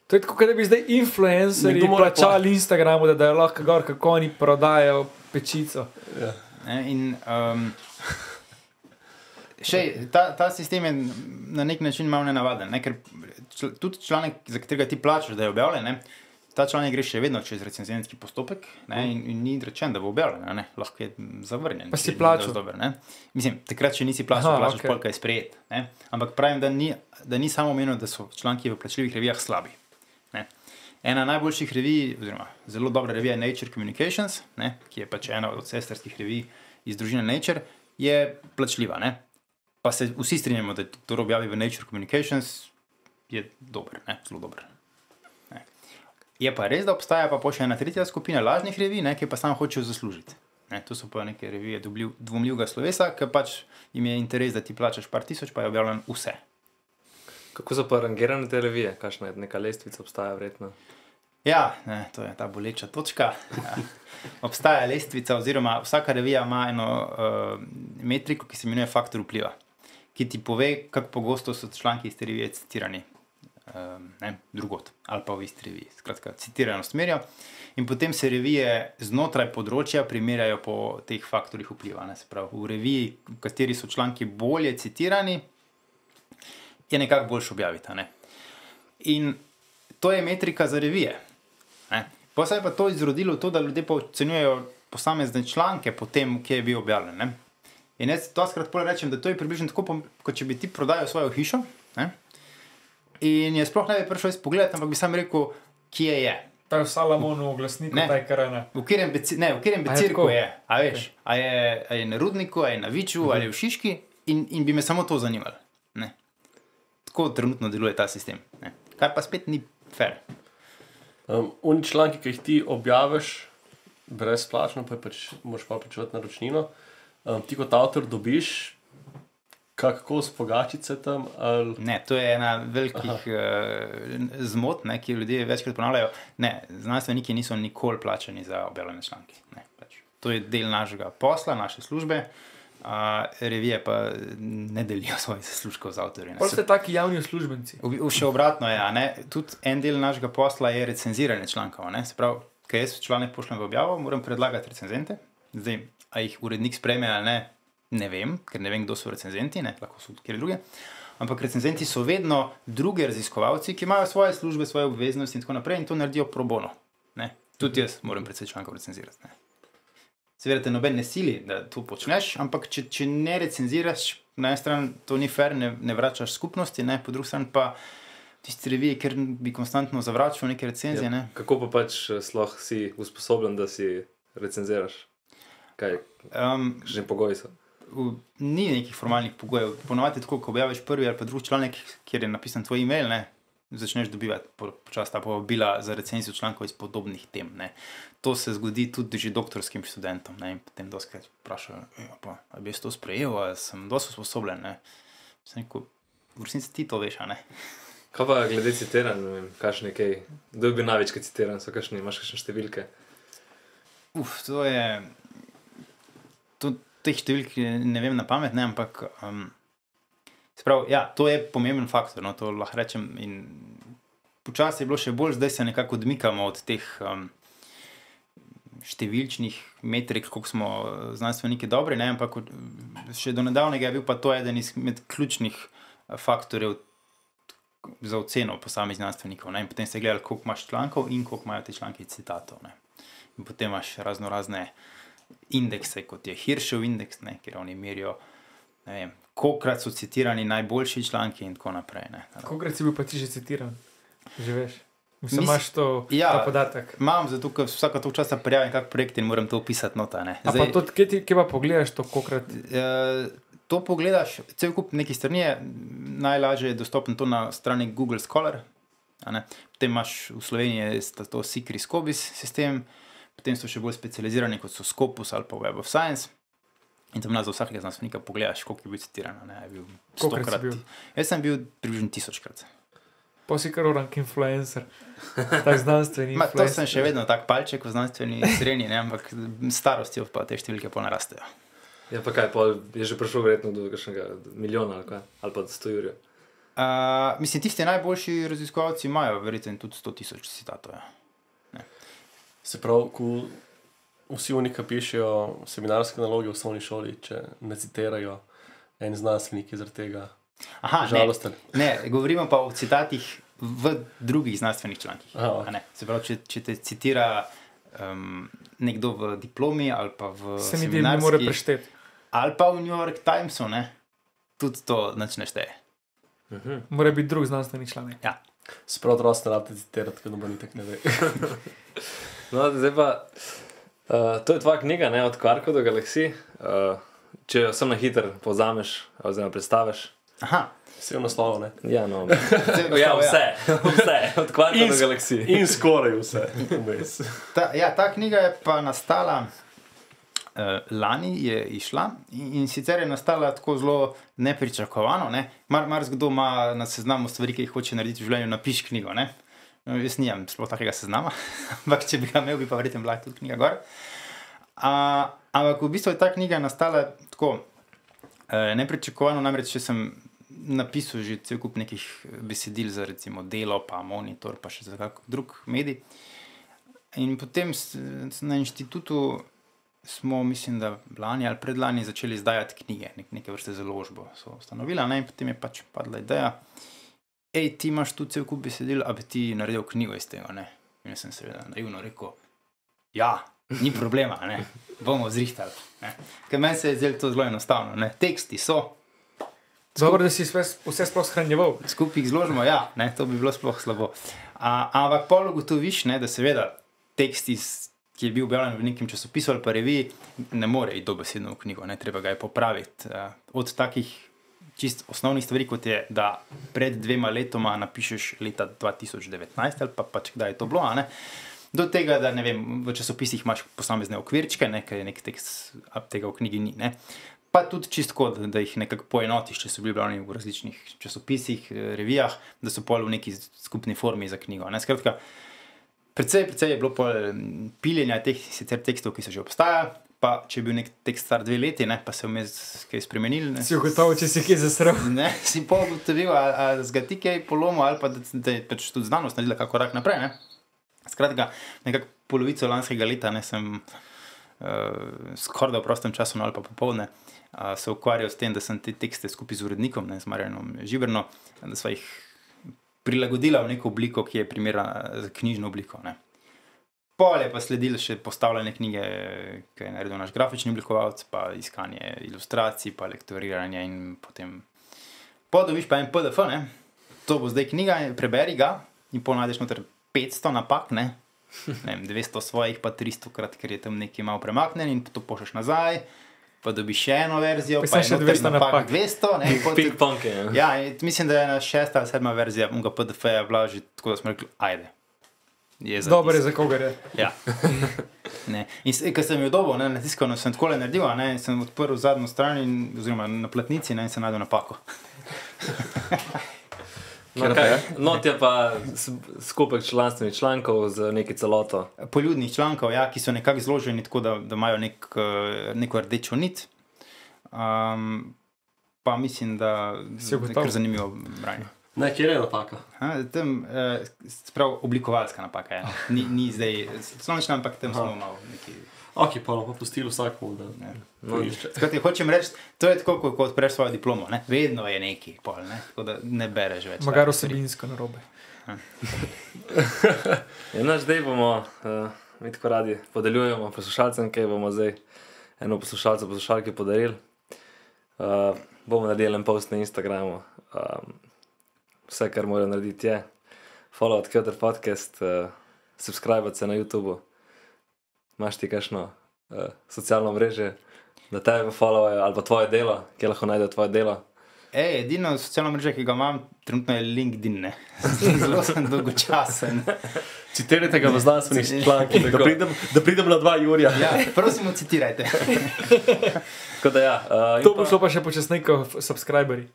Speaker 5: To je kot da bi zdaj influencerji plačali Instagramu, da, da lahko gor, kako oni prodajajo pečico.
Speaker 2: Ja.
Speaker 4: Ne, in, um, še, ta, ta sistem je na nek način malo nenavaden, ne, ker čl, tudi članek, za katerega ti plačaš, da je objavljen, ne, ta članek gre še vedno čez recenzentski postopek ne, in, in ni rečen, da bo objavljen, ne, lahko je zavrnjen.
Speaker 5: Pa si plačal?
Speaker 4: Dober, ne. Mislim, takrat, če nisi plačal,
Speaker 5: Aha,
Speaker 4: plačaš okay. polka je sprejet. Ne. Ampak pravim, da ni, da ni samo omenil, da so članki v plačljivih revijah slabi. Ne. Ena najboljših revij, oziroma zelo dobra revija je Nature Communications, ne, ki je pač ena od sestrskih revij iz družine Nature, je plačljiva. Ne. Pa se vsi strinjamo, da kdo objavi v Nature Communications, je dober, ne, zelo dober. Je pa res, da obstaja pa še ena tretja skupina lažnih revij, ne, ki pa samo hočejo zaslužiti. Ne, to so pa neke revije dobljiv- dvomljivega slovesa, ki pač jim je interes, da ti plačaš par tisoč, pa je objavljen vse.
Speaker 3: Kako so pa rangirane te revije? Kakšna je neka lestvica obstaja vredno?
Speaker 4: Ja, ne, to je ta boleča točka. Ja. Obstaja lestvica, oziroma vsaka revija ima eno uh, metriko, ki se imenuje faktor vpliva, ki ti pove, kako pogosto so članki iz te revije citirani. Um, ne, drugot ali pa v isti reviji. Skratka, citiranost merijo. In potem se revije znotraj področja primerjajo po teh faktorjih vpliva. Ne, se pravi, v reviji, v kateri so članki bolje citirani, je nekako boljše objaviti. Ne? In to je metrika za revije. Ne? Pa je pa to izrodilo to, da ljudje pa ocenjujejo posamezne članke po tem, kje je bil objavljen. Ne? In jaz to skrat rečem, da to je približno tako, kot če bi ti prodajal svojo hišo. Ne? In je sploh ne bi prišel iz pogleda, ampak bi sam rekel, kje je.
Speaker 5: Ta je v Salamonu, v glasniku,
Speaker 4: Ne.
Speaker 5: taj karana.
Speaker 4: V katerem, beci, ne, v katerem
Speaker 5: A je
Speaker 4: becirku
Speaker 5: tako?
Speaker 4: je, a veš, a je, a je na Rudniku, a je na Viču, -huh. ali je v Šiški, in, in bi me samo to zanimalo. Ne. Tako trenutno deluje ta sistem. Ne. Kar pa spet ni fair.
Speaker 2: Um, Oni članki, ki jih ti objaviš brezplačno, pa je pač moraš pa plačevati naročnino, um, ti kot avtor dobiš kako s pogačice tam. Ali...
Speaker 4: Ne, to je ena velikih uh, zmot, ne, ki ljudje večkrat ponavljajo. Ne, znanstveniki niso nikoli plačani za objavljene članke. Ne, pač. To je del našega posla, naše službe. Uh, revije pa ne delijo svojih zaslužkov z avtorji.
Speaker 5: Pol ste taki javni uslužbenci.
Speaker 4: V, v, še obratno je, a ne? tudi en del našega posla je recenziranje člankov. ne. Se pravi, ker jaz članek pošljem v objavo, moram predlagati recenzente. Zdaj, a jih urednik sprejme ali ne, ne vem, ker ne vem, kdo so recenzenti, ne? lahko so kjer druge. Ampak recenzenti so vedno drugi raziskovalci, ki imajo svoje službe, svoje obveznosti in tako naprej in to naredijo pro bono. Ne? Tudi jaz moram predvsej člankov recenzirati. Ne? Seveda te noben ne sili, da to počneš, ampak če, če ne recenziraš, na eni strani to ni fair, ne, ne vračaš skupnosti, ne? po drugi strani pa tiste revije, ker bi konstantno zavračal neke recenzije. Ne?
Speaker 3: Kako pa pač eh, sploh si usposobljen, da si recenziraš? Kaj,
Speaker 4: Um,
Speaker 3: že pogoji so?
Speaker 4: Ni nekih formalnih pogojev. Ponovadi tako, ko objaviš prvi ali pa drugi članek, kjer je napisan tvoj e-mail, ne, začneš dobivati po- počasi ta povabila za recenzijo člankov iz podobnih tem. Ne. To se zgodi tudi že doktorskim študentom. Ne, in potem doskrat vprašajo, "Ja, ali bi jaz to sprejel, ali sem dosto usposobljen. Ne. Sem rekel, v resnici ti to veš, a ne.
Speaker 3: Kaj pa glede citiranj, ne vem, kakšne kaj, kdo je bil največkrat citiran, so kakšne, imaš kakšne številke?
Speaker 4: Uf, to je. To, teh številk ne vem na pamet, ne, ampak. Um, sprav, ja, to je pomemben faktor, no, to lahko rečem. Počasi je bilo še bolj, zdaj se nekako odmikamo od teh um, številčnih metrik, koliko smo znanstveniki dobri, ne, ampak še do nedavnega je bil pa to eden izmed ključnih eh, faktorjev za oceno posameznih znanstvenikov. Ne, in potem ste gledali, koliko imaš člankov in koliko imajo te članki citatov. Ne. In potem imaš razno razne indekse, kot je Hiršev indeks, ne, kjer oni merijo, ne vem, kolikrat so citirani najboljši članki in tako naprej. Ne.
Speaker 5: Kolikrat si bil pa ti že citiran? Že veš. Mislim,
Speaker 4: Mis-
Speaker 5: imaš to,
Speaker 4: Ja.
Speaker 5: podatek.
Speaker 4: Imam zato, ker vsako to časa prijavim kak projekt in moram to opisati nota. Ne.
Speaker 5: A pa to, kje, ti, kje pa pogledaš to, kolikrat?
Speaker 4: Eh, to pogledaš, cel kup nekih strani je, najlažje je dostopen to na strani Google Scholar. Potem imaš v Sloveniji to Secret Scobis sistem, potem so še bolj specializirani kot so Scopus ali pa Web of Science. In tam za vsakega znanstvenika pogledaš, koliko je bil citiran. a Ne, je bil stokrat.
Speaker 5: bil?
Speaker 4: Jaz sem bil približno tisočkrat.
Speaker 5: Pa si kar orang influencer, tak znanstveni.
Speaker 4: Ma, to sem še vedno tak palček v znanstveni srednji, ne, ampak starostjo pa te številke ponarastejo.
Speaker 3: Ja, pa kaj, pol je že prišel verjetno do kakšnega milijona ali kaj, ali pa do 100 jurjev.
Speaker 4: Uh, mislim, tisti najboljši raziskovalci imajo verjetno tudi 100 tisoč citatov. Ja.
Speaker 2: Se pravi, ko vsi oni, ki pišejo seminarske naloge v osnovni šoli, če ne citirajo en znanstvenik zaradi tega.
Speaker 4: Aha, ne,
Speaker 2: Žalosten.
Speaker 4: ne, govorimo pa o citatih v drugih znanstvenih člankih.
Speaker 2: Aha, ok.
Speaker 4: a ne. Se pravi, če, če te citira um, nekdo v diplomi ali pa v
Speaker 5: Se mi zdi, da ne more prešteti.
Speaker 4: ali pa v New York Timesu, ne, tudi to nič ne šteje.
Speaker 5: Mora biti drug znanstveni članek.
Speaker 2: Sprav otroci ne rabite citirati, ker noben tako ne ve.
Speaker 3: No, zdaj pa, uh, to je tvoja knjiga, ne, od Kvarka do Galaksij. Uh, če jo samo na hitro povzameš, oziroma predstaviš.
Speaker 4: Aha,
Speaker 2: Vse v naslovu, ne.
Speaker 3: Ja, no.
Speaker 4: zdaj
Speaker 3: ja, vse, vse, od Kvarka
Speaker 2: In
Speaker 3: do
Speaker 2: s-
Speaker 3: Galaksij.
Speaker 2: In skoraj vse. vmes.
Speaker 4: Ta, ja, ta knjiga je pa nastala uh, lani, je išla in, in sicer je nastala tako zelo nepričakovano. Ne? Mar, mar kdo ima na seznamu stvari, ki jih hoče narediti v življenju, napiš knjigo. Ne? No, jaz nimam sploh takega seznama, ampak če bi ga imel, bi pa verjetno bila tudi knjiga gor. Uh, ampak v bistvu je ta knjiga nastala tako uh, nepričakovano, namreč če sem napisal že cel kup nekih besedil za recimo delo, pa monitor, pa še za kak drug medij. In potem na inštitutu smo, mislim, da lani ali predlani začeli izdajati knjige, nek, neke vrste založbo so ustanovila, in potem je pač padla ideja, hej, ti imaš tu cel kup besedil, a bi ti naredil knjigo iz tega. Ne? In jaz sem seveda naivno rekel, ja, ni problema, ne? bomo zrihtali. ne." Ker meni se je zdelo to zelo enostavno, ne? teksti so,
Speaker 5: Dobro, da si vse, vse sploh shranjeval.
Speaker 4: skupaj jih zložimo, ja, ne, to bi bilo sploh slabo. A, ampak pol ugotoviš, ne, da seveda tekst, iz, ki je bil objavljen v nekem časopisu ali pa reviji, ne more iti dobesedno v knjigo, ne, treba ga je popraviti. A, Od takih čist osnovnih stvari, kot je, da pred dvema letoma napišeš leta 2019 ali pa pač kdaj je to bilo, ne. Do tega, da ne vem, v časopisih imaš posamezne okvirčke, ne, ker je nek tekst, tega v knjigi ni. Ne. Pa tudi čisto, da, da jih nekako poenotiš, če so bili objavljeni v različnih časopisih, eh, revijah, da so pol v neki skupni formi za knjigo. Ne. Skratka, predvsej, predvsej je bilo pol m, piljenja teh sicer tekstov, ki so že obstajali. Pa če je bil nek tekst star dve leti, ne, pa se je vmes kaj spremenil. Ne,
Speaker 5: Si ugotovil, če si kje zasral.
Speaker 4: ne, si pa ugotovil, ali, z ga ti kaj polomil, ali pa da, da je pač tudi znanost naredila kako korak naprej. Ne. Skratka, nekako polovico lanskega leta ne, sem uh, skoraj da v prostem času, no, ali pa popoldne, uh, se ukvarjal s tem, da sem te tekste skupaj z urednikom, ne, z Marjanom Žibrno, da sva jih prilagodila v neko obliko, ki je primerna za knjižno obliko. Ne. Pol je pa sledilo še postavljanje knjige, ki je naredil naš grafični oblikovalec, pa iskanje ilustracij, pa lektoriranje in potem. Podobiš pa en PDF, ne? to bo zdaj knjiga, preberi ga in pol najdeš noter 500 napak, ne? ne vem, 200 svojih, pa 300 krat, ker je tam nekaj malo premaknen in to pošleš nazaj. Pa dobiš še eno verzijo,
Speaker 5: Pa
Speaker 4: pa,
Speaker 5: še
Speaker 4: je noter
Speaker 5: 200 napak.
Speaker 4: 200, ne, ti-
Speaker 3: Ping-pong je. Ja.
Speaker 4: Ja, mislim, da je ena šesta ali sedma verzija unga PDF-ja bila že tako, da smo rekli, ajde. Je za
Speaker 5: Dobro je za koga je.
Speaker 4: Ja. Ne. In ko sem jo dobil, ne, na tiskovno sem tako naredil, a ne, in sem odprl zadnjo stran, in, oziroma na platnici, ne, in sem najdel napako.
Speaker 3: No, kaj, not je pa skupek članstvenih člankov z neki celoto.
Speaker 4: Poljudnih člankov, ja, ki so nekako zloženi tako, da, da imajo nek, eh, neko rdečo nit. Um, pa mislim, da je kar zanimivo branje.
Speaker 2: Ne, kje je napaka?
Speaker 4: Ha, Tam, eh, sprav oblikovalska napaka je. Ni, ni zdaj slovenčna, ampak tam smo malo neki.
Speaker 2: Ok, pa bomo pustili vsakmu, da
Speaker 4: Ne.
Speaker 2: no, išče.
Speaker 4: Skratka, hočem reči, to je tako, kot ko odpreš svojo diplomo. Ne? Vedno je neki, pol, ne? tako da ne bereš več.
Speaker 5: Magar osebinsko narobe.
Speaker 3: Ja, no, zdaj bomo, uh, mi tako radi podeljujemo poslušalcem, kaj bomo zdaj eno poslušalcu, poslušalki podarili. Uh, bomo naredili en post na Instagramu. Um, vse, kar morajo narediti, je follow od Kyoto podcast, uh, subscribe se na YouTube. Imaš ti kakšno uh, socialno mreže, da te followajo ali pa tvoje delo, kjer lahko najdejo tvoje delo.
Speaker 4: Ej, edino socialno mrežo, ki ga imam, trenutno je LinkedIn. Zelo sem dolgočasen.
Speaker 2: Citirajte ga v znanstvenih člankih, da pridem, da pridem na dva Jurija.
Speaker 4: Ja, prosim, citirajte.
Speaker 3: Da, ja, uh,
Speaker 5: To
Speaker 3: pa-
Speaker 5: bo šlo pa še počasneje kot subscriberi.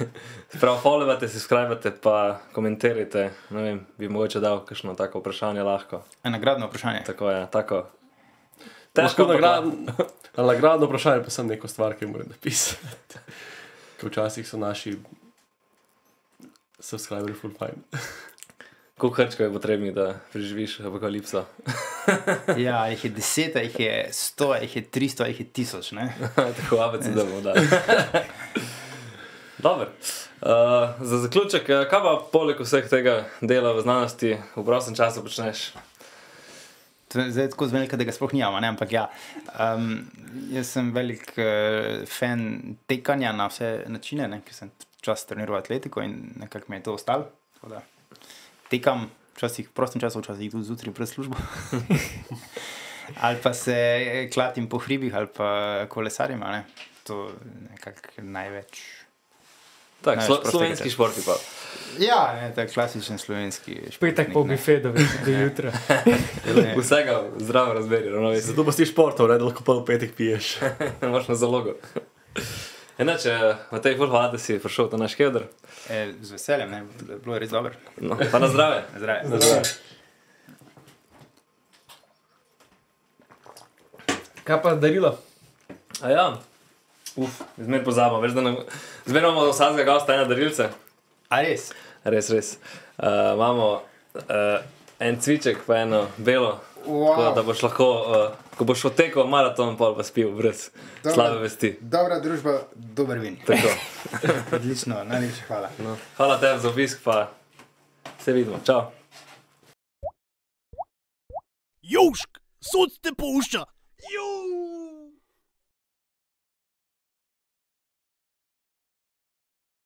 Speaker 3: Prav, followate, subskrbite, pa komentirajte. Ne vem, bi mogoče dal kakšno tako vprašanje lahko.
Speaker 4: Nagradno vprašanje.
Speaker 3: Tako je, tako.
Speaker 2: Težko nagradno, nagradno vprašanje, pa sem neko stvar, ki moram napisati. Ker včasih so naši subscriberi full fine.
Speaker 3: Koliko hrčkov je potrebnih, da preživiš apokalipso?
Speaker 4: Ja, jih je deset, jih je sto, jih je tristo, jih je tisoč. Ne?
Speaker 3: tako ABC, da bomo dali. Dobro. Uh, za zaključek, eh, kaj pa poleg vseh tega dela v znanosti v prostem času počneš?
Speaker 4: Zdaj tako zvenelka, da ga sploh nimamo, ne? ampak ja. Um, jaz sem velik uh, fan tekanja na vse načine, ne? ker sem čas treniral atletiko in nekako mi je to ostalo. Da Tekam, včasih v prostem času, včasih tudi zjutraj pred službo. ali pa se eh, klatim po hribih, ali pa kolesarim, a ne. To je nekako največ.
Speaker 3: Tak,
Speaker 4: Največ
Speaker 3: slo, slovenski
Speaker 4: časa.
Speaker 3: športi pa.
Speaker 4: Ja, ne, tak klasičen slovenski šport.
Speaker 5: Petek po bife do, jutra.
Speaker 3: Vsega zdravo razmeri, ravnovesje.
Speaker 2: Zato pa si športov, ne, da lahko pa v petek piješ.
Speaker 3: Imaš na zalogo. Enače, Matej, ful hvala, da si prišel v naš keder.
Speaker 4: E, z veseljem, ne, bilo je res dobro.
Speaker 3: No, pa na zdrave.
Speaker 4: Zdravje.
Speaker 5: Kaj pa darilo?
Speaker 3: A ja, uf, zmer pozabim, veš, da nam, zmer imamo od vsakega gosta ena darilce.
Speaker 4: A res?
Speaker 3: Res, res. Uh, imamo uh, en cviček, pa eno belo. Tako da, da boš lahko, uh, ko boš odtekel maraton, pa spil brez
Speaker 4: Dobro.
Speaker 3: slabe vesti.
Speaker 4: Dobra družba, dober vin.
Speaker 3: Tako.
Speaker 4: Odlično, najlepša hvala.
Speaker 3: No. Hvala tebi za obisk, pa se vidimo. Čau.
Speaker 1: Južk, sod te pušča. Južk.